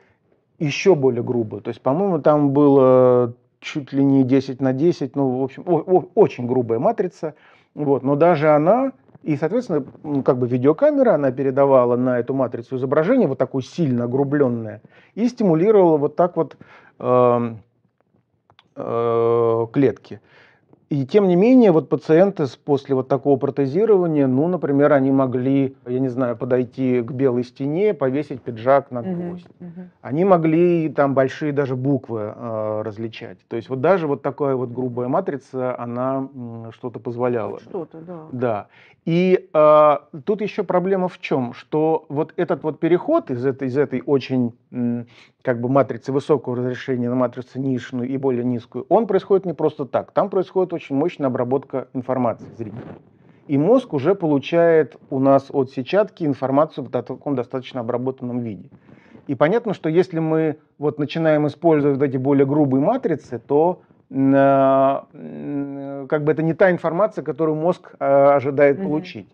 еще более грубую. То есть, по-моему, там было чуть ли не 10 на 10, ну, в общем, очень грубая матрица. Вот, но даже она, и, соответственно, как бы видеокамера, она передавала на эту матрицу изображение, вот такое сильно огрубленное, и стимулировала вот так вот э, э, клетки. И тем не менее, вот пациенты после вот такого протезирования, ну, например, они могли, я не знаю, подойти к белой стене, повесить пиджак на гвоздь. Uh-huh, uh-huh. Они могли там большие даже буквы э, различать. То есть вот даже вот такая вот грубая матрица, она э, что-то позволяла. Что-то, да. Да. И э, тут еще проблема в чем? Что вот этот вот переход из этой, из этой очень как бы матрицы высокого разрешения на матрицу низшую и более низкую, он происходит не просто так. Там происходит очень мощная обработка информации зрителя. И мозг уже получает у нас от сетчатки информацию в таком достаточно обработанном виде. И понятно, что если мы вот начинаем использовать эти более грубые матрицы, то как бы это не та информация, которую мозг а, ожидает получить.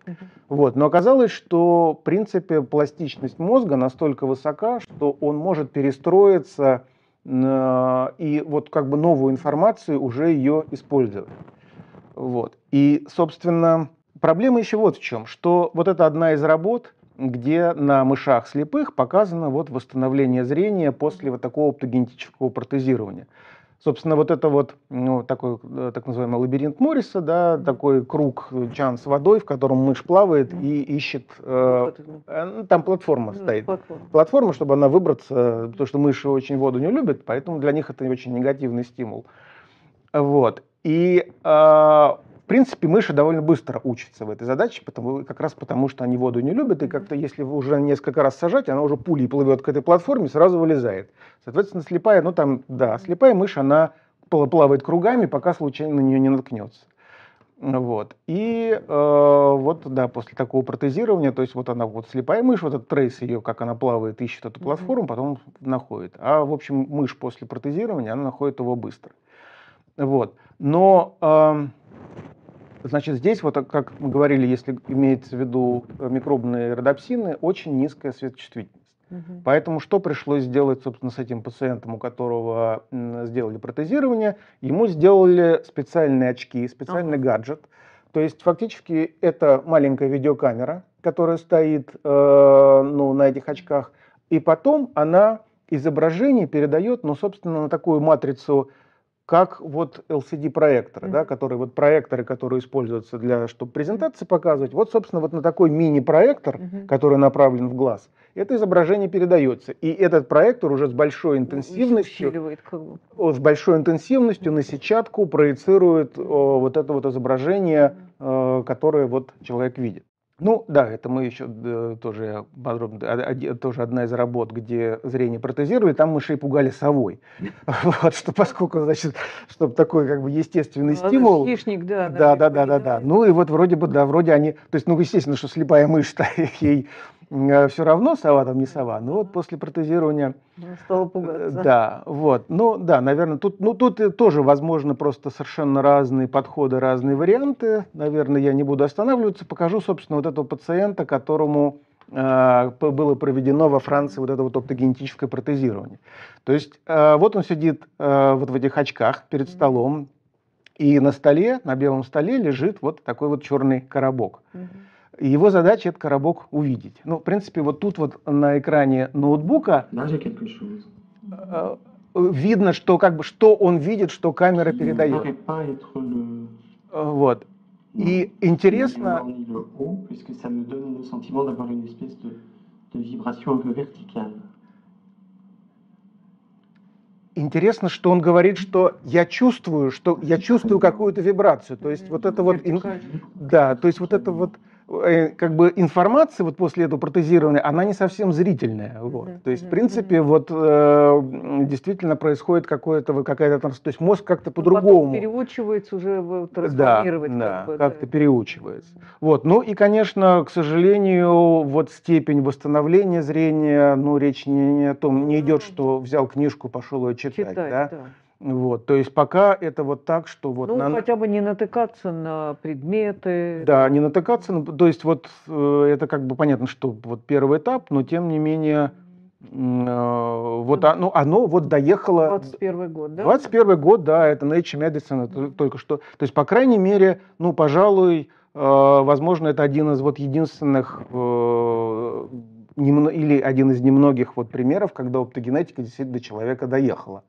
Вот. Но оказалось, что в принципе пластичность мозга настолько высока, что он может перестроиться и вот как бы новую информацию уже ее использовать. Вот. И, собственно, проблема еще вот в чем, что вот это одна из работ, где на мышах слепых показано вот восстановление зрения после вот такого оптогенетического протезирования. Собственно, вот это вот ну, такой э, так называемый лабиринт Морриса, да, такой круг э, чан с водой, в котором мышь плавает и ищет. Э, э, ну, там платформа ну, стоит. Платформа. платформа, чтобы она выбраться, потому что мыши очень воду не любят, поэтому для них это очень негативный стимул. Вот. И э, в принципе, мыши довольно быстро учатся в этой задаче, потому, как раз потому, что они воду не любят, и как-то если уже несколько раз сажать, она уже пулей плывет к этой платформе, сразу вылезает. Соответственно, слепая, ну там, да, слепая мышь, она плавает кругами, пока случайно на нее не наткнется. Вот. И э, вот, да, после такого протезирования, то есть вот она вот слепая мышь, вот этот трейс ее, как она плавает, ищет эту платформу, потом находит. А, в общем, мышь после протезирования, она находит его быстро. Вот. Но... Э, Значит, здесь, вот как мы говорили, если имеется в виду э, микробные родопсины, очень низкая светочувствительность. Угу. Поэтому что пришлось сделать, собственно, с этим пациентом, у которого сделали протезирование? Ему сделали специальные очки, специальный ага. гаджет. То есть фактически это маленькая видеокамера, которая стоит э, ну, на этих очках, и потом она изображение передает, ну, собственно, на такую матрицу как вот LCD-проекторы, да, которые вот проекторы, которые используются для, чтобы презентации показывать. Вот, собственно, вот на такой мини-проектор, Мгм. который направлен в глаз, это изображение передается. И этот проектор уже с большой интенсивностью, с большой интенсивностью на сетчатку проецирует о, вот это вот изображение, э, которое вот человек видит. Ну да, это мы еще э, тоже подробно, а- тоже одна из работ, где зрение протезировали, там мышей пугали совой. Вот, что поскольку, значит, чтобы такой как бы естественный стимул. Хищник, да. Да, да, да, да, да. Ну и вот вроде бы, да, вроде они, то есть, ну, естественно, что слепая мышь-то ей все равно сова там не сова, но вот после протезирования Он стал Э, пугаться. Да, вот. Ну, да, наверное, тут, ну, тут и тоже возможно просто совершенно разные подходы, разные варианты. Наверное, я не буду останавливаться. Покажу, собственно, вот этого пациента, которому э, было проведено во Франции вот это вот оптогенетическое протезирование. То есть э, вот он сидит э, вот в этих очках перед столом, и на столе, на белом столе лежит вот такой вот черный коробок. Мгм. Его задача этот коробок увидеть. Ну, в принципе, вот тут вот на экране ноутбука э, видно, что как бы что он видит, что камера передает. Э, Вот. И le интересно, интересно, что он говорит, что я чувствую, что я чувствую какую-то вибрацию. То есть вот это вот, да, то есть вот это вот как бы информация вот после этого протезирования, она не совсем зрительная. Вот. Мгм, То есть, в принципе, вот э, действительно происходит какое-то, вот какая-то, трans- то есть мозг как-то Ну, по-другому. переучивается уже в- Да, трансформировать. да, как бы, как-то переучивается. Вот. Ну и, конечно, к сожалению, вот степень восстановления зрения, ну, речь не, не о том, не идет, Ну, что взял книжку, пошел ее читать, Читать, да? да. Вот. То есть пока это вот так, что вот ну, на- хотя бы не натыкаться на предметы. да, не натыкаться, на- то есть вот э, это как бы понятно, что вот первый этап, но тем не менее э, вот Ну, оно, оно вот доехало 21 год, да? 21 год, да, это Nature Medicine, это только что. То есть, по крайней мере, ну, пожалуй, э, возможно, это один из вот единственных э, немно- или один из немногих вот примеров, когда оптогенетика действительно до человека доехала.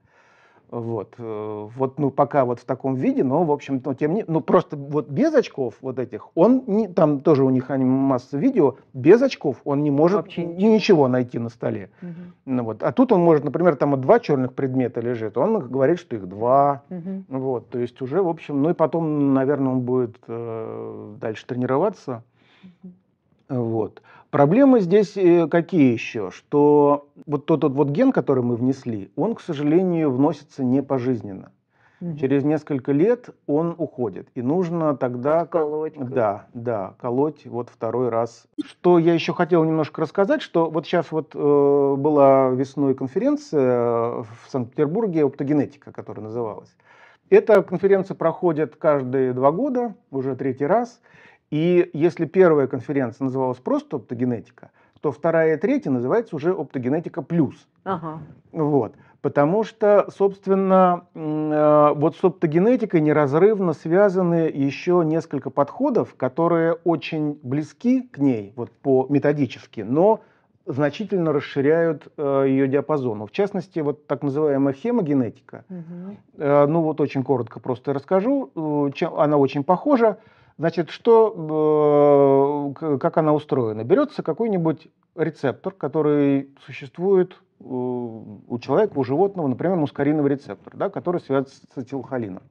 Вот, э, вот, ну, пока вот в таком виде, но, в общем, но тем не, ну, просто вот без очков вот этих, он, не, там тоже у них масса видео, без очков он не может Вообще ни- ничего найти на столе. Мгм, Ну, вот. А тут он может, например, там вот два черных предмета лежит, он говорит, что их два. мгм. Вот, то есть уже, в общем, ну и потом, наверное, он будет э, дальше тренироваться. Вот. Проблемы здесь э, какие еще? Что вот тот, тот вот ген, который мы внесли, он, к сожалению, вносится не пожизненно. Мгм. Через несколько лет он уходит. И нужно тогда... ко- Откалывать как бы. Да, да, колоть вот второй раз. Что я еще хотел немножко рассказать, что вот сейчас вот э, была весной конференция в Санкт-Петербурге «Оптогенетика», которая называлась. Эта конференция проходит каждые два года, уже третий раз. И если первая конференция называлась просто «Оптогенетика», то вторая и третья называется уже «Оптогенетика плюс». Ага. Вот. Потому что, собственно, э, вот с оптогенетикой неразрывно связаны еще несколько подходов, которые очень близки к ней вот по методически, но значительно расширяют э, ее диапазон. В частности, вот так называемая хемогенетика. Э, Ну вот очень коротко просто расскажу. Э, чем- Она очень похожа. Значит, что, э, как она устроена? Берется какой-нибудь рецептор, который существует э, у человека, у животного, например, мускариновый рецептор, да, который связан с ацетилхолином.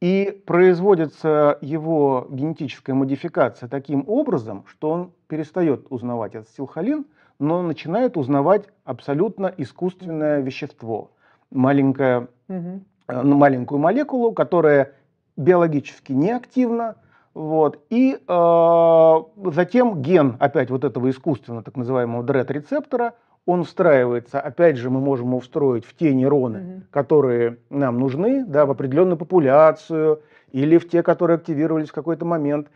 И производится его генетическая модификация таким образом, что он перестает узнавать ацетилхолин, но начинает узнавать абсолютно искусственное вещество. Маленькое на маленькую молекулу, которая биологически неактивна, вот, и э, затем ген опять вот этого искусственного так называемого DRET-рецептора, он встраивается, опять же, мы можем его встроить в те нейроны, Мгм. которые нам нужны, да, в определенную популяцию или в те, которые активировались в какой-то момент.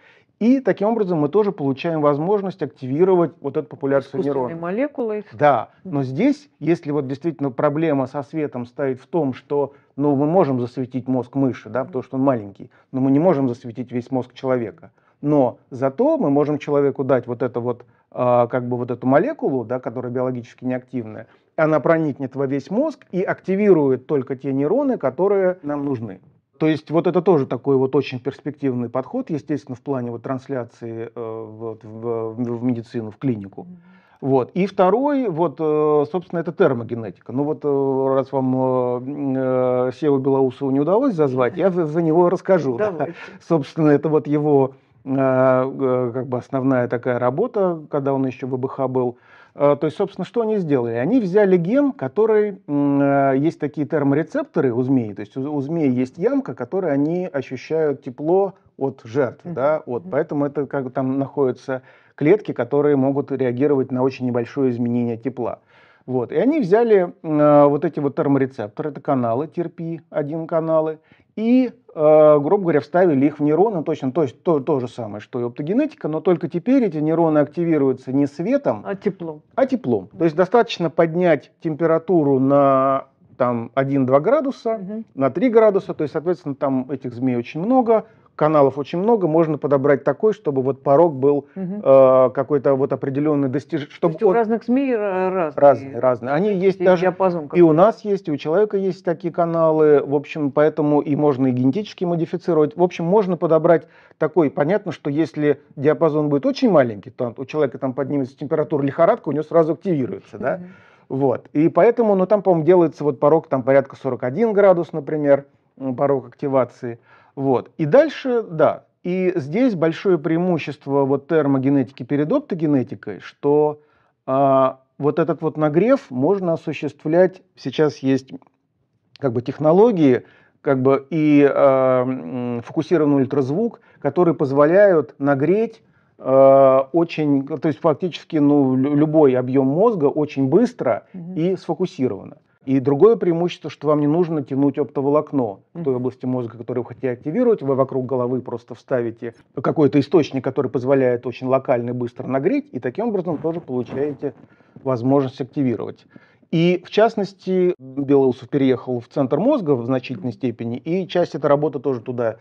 И таким образом мы тоже получаем возможность активировать вот эту популяцию нейронов. молекулой. Да, но здесь, если вот действительно проблема со светом стоит в том, что ну, мы можем засветить мозг мыши, да, потому что он маленький, но мы не можем засветить весь мозг человека. Но зато мы можем человеку дать вот это вот, а, как бы вот эту молекулу, да, которая биологически неактивная, она проникнет во весь мозг и активирует только те нейроны, которые нам нужны. То есть вот это тоже такой вот очень перспективный подход, естественно, в плане вот трансляции э, вот, в, в медицину, в клинику. Вот. И второй, вот, э, собственно, это термогенетика. Ну вот, э, раз вам э, Севу Белоусову не удалось зазвать, я за, за него расскажу. Да. Собственно, это вот его как бы основная такая работа, когда он еще в ВБХ был. То есть, собственно, что они сделали? Они взяли ген, который... Есть такие терморецепторы у змей, то есть у змей есть ямка, которой они ощущают тепло от жертв, mm-hmm. да, вот, поэтому это как бы там находится клетки, которые могут реагировать на очень небольшое изменение тепла. Вот. И они взяли э, вот эти вот терморецепторы, это каналы, TRP-1 каналы, и, э, грубо говоря, вставили их в нейроны, точно то, то, то же самое, что и оптогенетика, но только теперь эти нейроны активируются не светом, а теплом. А теплом. То есть достаточно поднять температуру на там 1-2 градуса, угу. на 3 градуса, то есть, соответственно, там этих змей очень много, каналов очень много, можно подобрать такой, чтобы вот порог был угу. э, какой-то вот определенный достижение. Чтобы То есть у разных СМИ разные. Разные, разные. Они есть, есть даже и у нас есть, и у человека есть такие каналы, в общем, поэтому и можно и генетически модифицировать. В общем, можно подобрать такой. Понятно, что если диапазон будет очень маленький, то у человека там поднимется температура лихорадка, у него сразу активируется, да? Вот. И поэтому, ну там, по-моему, делается вот порог там порядка 41 градус, например, порог активации. Вот. И дальше, да, и здесь большое преимущество вот термогенетики перед оптогенетикой, что а, вот этот вот нагрев можно осуществлять, сейчас есть как бы технологии, как бы и э, фокусированный ультразвук, которые позволяют нагреть э, очень, то есть фактически ну, любой объем мозга очень быстро угу. и сфокусированно. И другое преимущество, что вам не нужно тянуть оптоволокно в той области мозга, которую вы хотите активировать. Вы вокруг головы просто вставите какой-то источник, который позволяет очень локально и быстро нагреть, и таким образом тоже получаете возможность активировать. И в частности, Белоусов переехал в центр мозга в значительной степени, и часть этой работы тоже туда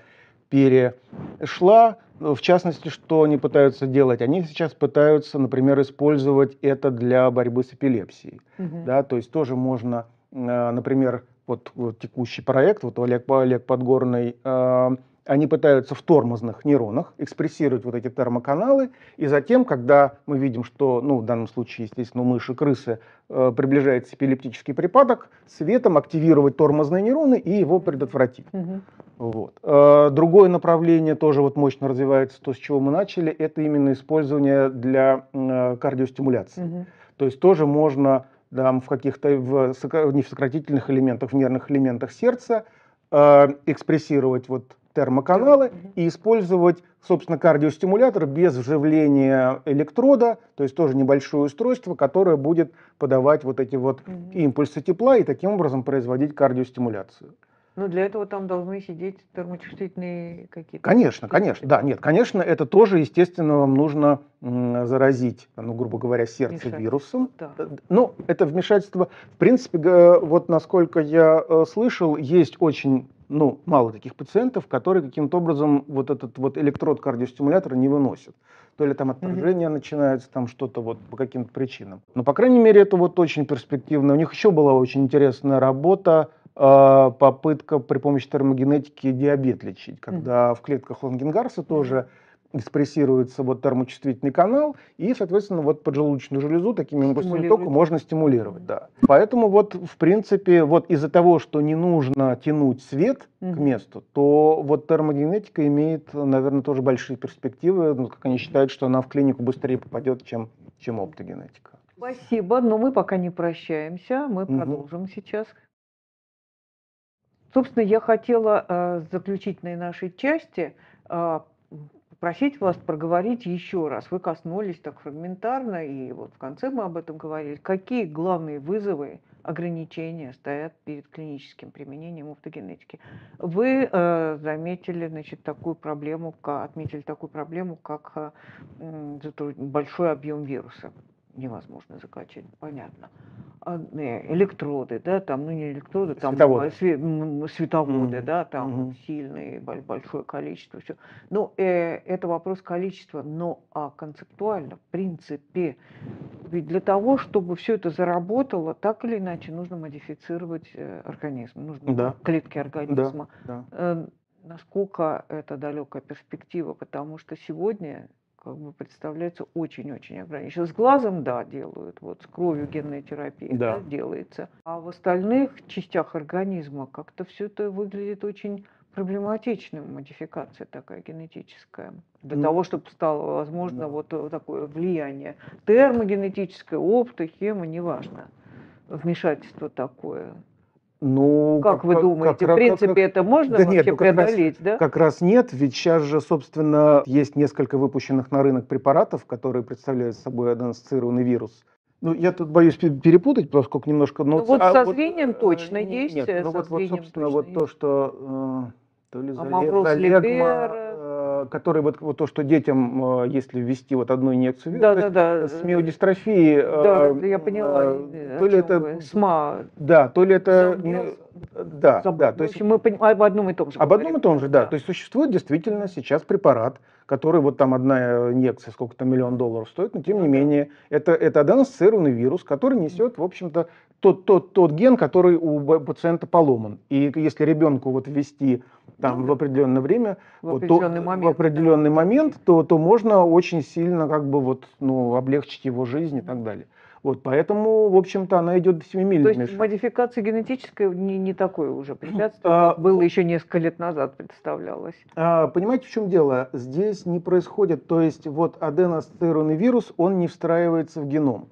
перешла. В частности, что они пытаются делать? Они сейчас пытаются, например, использовать это для борьбы с эпилепсией. Угу. Да, то есть тоже можно, э, например, вот, вот текущий проект, вот Олег, Олег Подгорный э, они пытаются в тормозных нейронах экспрессировать вот эти термоканалы, и затем, когда мы видим, что, ну, в данном случае, естественно, у мыши, крысы э, приближается эпилептический припадок, светом активировать тормозные нейроны и его предотвратить. Угу. Вот. Э, другое направление тоже вот мощно развивается, то, с чего мы начали, это именно использование для э, кардиостимуляции. Угу. То есть тоже можно там, в каких-то, в, в сократительных элементах, в нервных элементах сердца э, экспрессировать вот термоканалы и использовать, собственно, кардиостимулятор без вживления электрода, то есть тоже небольшое устройство, которое будет подавать вот эти вот импульсы тепла и таким образом производить кардиостимуляцию. Но для этого там должны сидеть термочувствительные какие-то. Конечно, конечно, да, нет, конечно, это тоже, естественно, вам нужно заразить, ну, грубо говоря, сердце вирусом. Да. Э, ну, это вмешательство, в принципе, вот насколько я э, слышал, есть очень ну, мало таких пациентов, которые каким-то образом вот этот вот электрод кардиостимулятора не выносят. То ли там отторжение mm-hmm. начинается, там что-то вот по каким-то причинам. Но, по крайней мере, это вот очень перспективно. У них еще была очень интересная работа, э, попытка при помощи термогенетики диабет лечить, когда mm-hmm. в клетках Лангенгарса тоже экспрессируется вот термочувствительный канал, и, соответственно, вот поджелудочную железу такими импульсами тока можно стимулировать. Да. Поэтому вот, в принципе, вот из-за того, что не нужно тянуть свет mm-hmm. к месту, то вот термогенетика имеет, наверное, тоже большие перспективы, ну, как они считают, что она в клинику быстрее попадет, чем, чем оптогенетика. Спасибо, но мы пока не прощаемся, мы mm-hmm. продолжим сейчас. Собственно, я хотела э, в заключительной нашей части э, просить вас проговорить еще раз. Вы коснулись так фрагментарно, и вот в конце мы об этом говорили. Какие главные вызовы, ограничения стоят перед клиническим применением автогенетики? Вы э, заметили, значит, такую проблему, отметили такую проблему, как э, большой объем вируса. Невозможно закачать, понятно. А, электроды, да, там, ну не электроды, там Световоды. све- световоды, Мгм. да, там Мгм. сильные, боль- большое количество, все. Ну, э, это вопрос количества, но а концептуально, в принципе, ведь для того, чтобы все это заработало, так или иначе нужно модифицировать э, организм, нужно Да. клетки организма. Да. Э, Насколько это далекая перспектива, потому что сегодня как бы представляется очень-очень ограниченно. С глазом, да, делают, вот с кровью генная терапия Да. да, делается, а в остальных частях организма как-то все это выглядит очень проблематичным, модификация такая генетическая, для Ну, того, чтобы стало возможно да. вот э, такое влияние термогенетическое, опта, хема, неважно, вмешательство такое. Ну, Как вы думаете, в ра- принципе, это можно Да нет, вообще ну, как раз- преодолеть, да? Как раз нет, ведь сейчас же, собственно, есть несколько выпущенных на рынок препаратов, которые представляют собой аданоцированный вирус. Ну, я тут боюсь пе- перепутать, поскольку немножко... Ну, вот а со звеньем э, точно не- есть, Нет, э, ну вот, вот, собственно, вот то, есть. что... э, то ли А залегма, э, который вот, вот то, что детям, э, если ввести вот одну инъекцию Да, да, да. с миодистрофией... э, Да, да, я поняла. э, э, То ли это... вы. СМА. Да, то ли это... Забыл. Да, забыл. да, то есть общем, мы понимаем об одном и том же. об одном говорим. и том же, да. То есть существует действительно сейчас препарат, который вот там одна инъекция, сколько то миллион долларов стоит, но тем Ну не да. менее это, это аданоцированный вирус, который несет, в общем-то, тот, тот, тот ген, который у пациента поломан. И если ребенку вот ввести там Ну в да. определенное время, В вот, то- определенный момент. в определенный момент, то, то можно очень сильно как бы вот, ну, облегчить его жизнь и так далее. Вот, поэтому, в общем-то, она идет То семимильными есть модификация генетическая не, не такое уже препятствие, А, было еще несколько лет назад представлялось. А, Понимаете, в чем дело? Здесь не происходит, то есть вот аденоцированный вирус, он не встраивается в геном.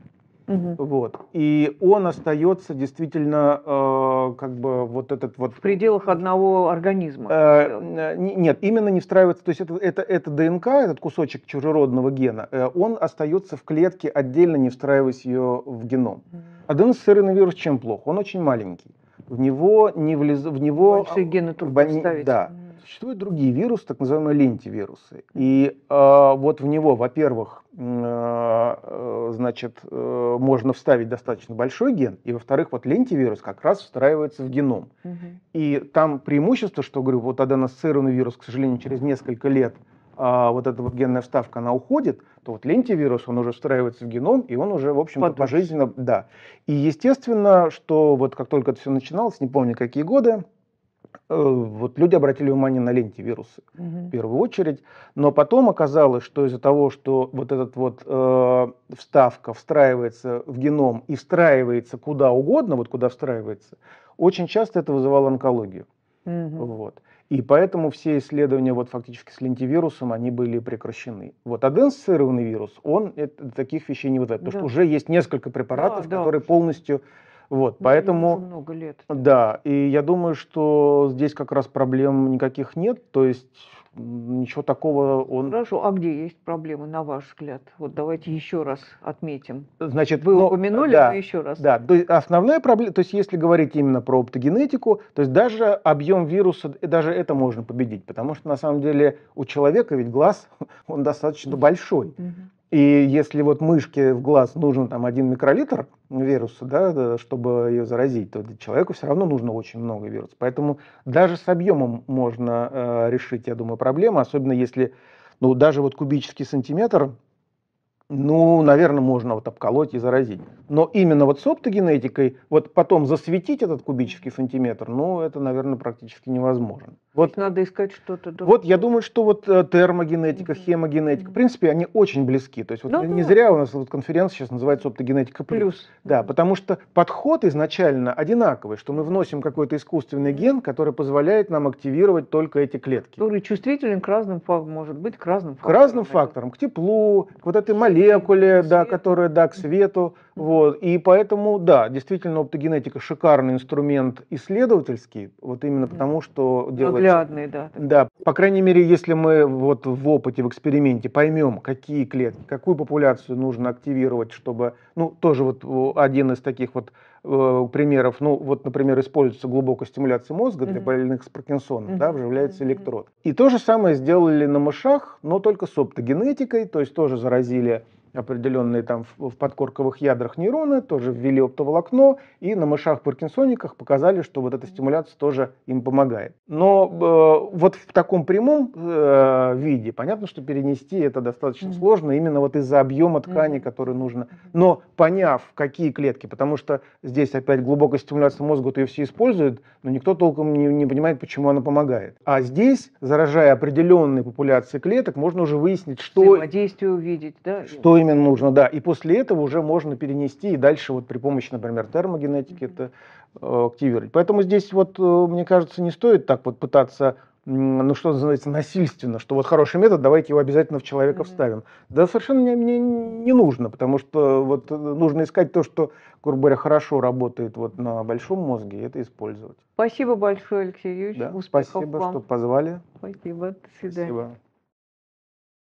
Мгм. Вот. И он остается действительно, э, как бы вот этот вот... В пределах одного организма. Э, э, не- нет, именно не встраивается, то есть это, это, это ДНК, этот кусочек чужеродного гена, э, он остается в клетке отдельно, не встраиваясь ее в геном. Мгм. Аденоцированный вирус чем плох? Он очень маленький. В него не влез, в него Большие гены трудно Бани- вставить. Да. Существуют другие вирусы, так называемые лентивирусы. И э, вот в него, во-первых, э, э, значит, э, можно вставить достаточно большой ген, и во-вторых, вот лентивирус как раз встраивается в геном. Мгм. И там преимущество, что, говорю, вот аданоцированный вирус, к сожалению, через несколько лет а, вот эта вот генная вставка, она уходит, то вот лентивирус, он уже встраивается в геном, и он уже, в общем-то, пожизненно, да. И естественно, что вот как только это все начиналось, не помню какие годы, вот люди обратили внимание на лентивирусы в Мгм. первую очередь, но потом оказалось, что из-за того, что вот этот вот э, вставка встраивается в геном и встраивается куда угодно, вот куда встраивается, очень часто это вызывало онкологию. Мгм. Вот. И поэтому все исследования вот фактически с лентивирусом, они были прекращены. Вот аденсцированный вирус, он это- таких вещей не вызывает, потому Да. что уже есть несколько препаратов, да. которые полностью... Вот, Ну, поэтому... уже много лет. Да, и я думаю, что здесь как раз проблем никаких нет, то есть ничего такого он... Хорошо, а где есть проблемы, на ваш взгляд? Вот давайте еще раз отметим. Значит, Вы ну, упомянули, да, но еще раз. Да, то есть основная проблема, то есть если говорить именно про оптогенетику, то есть даже объем вируса, и даже это можно победить, потому что на самом деле у человека ведь глаз, он достаточно большой. Мгм. И если вот мышке в глаз нужен там один микролитр вируса, да, чтобы ее заразить, то человеку все равно нужно очень много вируса. Поэтому даже с объемом можно э, решить, я думаю, проблему, особенно если, ну, даже вот кубический сантиметр, ну, наверное, можно вот обколоть и заразить. Но именно вот с оптогенетикой, вот потом засветить этот кубический сантиметр, ну, это, наверное, практически невозможно. Вот надо искать что-то другое. вот я думаю, что вот э, термогенетика, хемогенетика, в принципе, они очень близки. То есть вот Ну не да. зря у нас вот конференция сейчас называется оптогенетика плюс. Плюс. Да, потому что подход изначально одинаковый, что мы вносим какой-то искусственный ген, который позволяет нам активировать только эти клетки. Который чувствителен к разным факторам, может быть, к разным К разным факторам, к теплу, к вот этой молекуле, да, свету. которая, да, к свету. Вот. И поэтому, да, действительно, оптогенетика шикарный инструмент исследовательский, вот именно потому, что делается Наглядный, да. Да, по крайней мере, если мы вот в опыте, в эксперименте поймем, какие клетки, какую популяцию нужно активировать, чтобы, ну, тоже вот один из таких вот э, примеров, ну, вот, например, используется глубокая стимуляция мозга для Мгм. больных с Паркинсоном, да, Мгм. вживляется электрод. И то же самое сделали на мышах, но только с оптогенетикой, то есть тоже заразили определенные там в, подкорковых ядрах нейроны, тоже ввели оптоволокно, и на мышах-паркинсониках показали, что вот эта стимуляция тоже им помогает. Но э, вот в таком прямом э, виде, понятно, что перенести это достаточно mm-hmm. сложно, именно вот из-за объема ткани, mm-hmm. который нужно. Но поняв, какие клетки, потому что здесь опять глубокая стимуляция мозга, вот ее все используют, но никто толком не, не понимает, почему она помогает. А здесь, заражая определенные популяции клеток, можно уже выяснить, что... Взаимодействие увидеть, да? Что именно нужно, да. И после этого уже можно перенести и дальше вот при помощи, например, термогенетики это э, активировать. Поэтому здесь вот, э, мне кажется, не стоит так вот пытаться ну что называется, насильственно, что вот хороший метод, давайте его обязательно в человека mm-hmm. вставим. Да совершенно не, не, не нужно, потому что вот нужно искать то, что, грубо говоря, хорошо работает вот на большом мозге, и это использовать. Спасибо большое, Алексей Юрьевич. Да, спасибо, вам. что позвали. Спасибо, до свидания. Спасибо.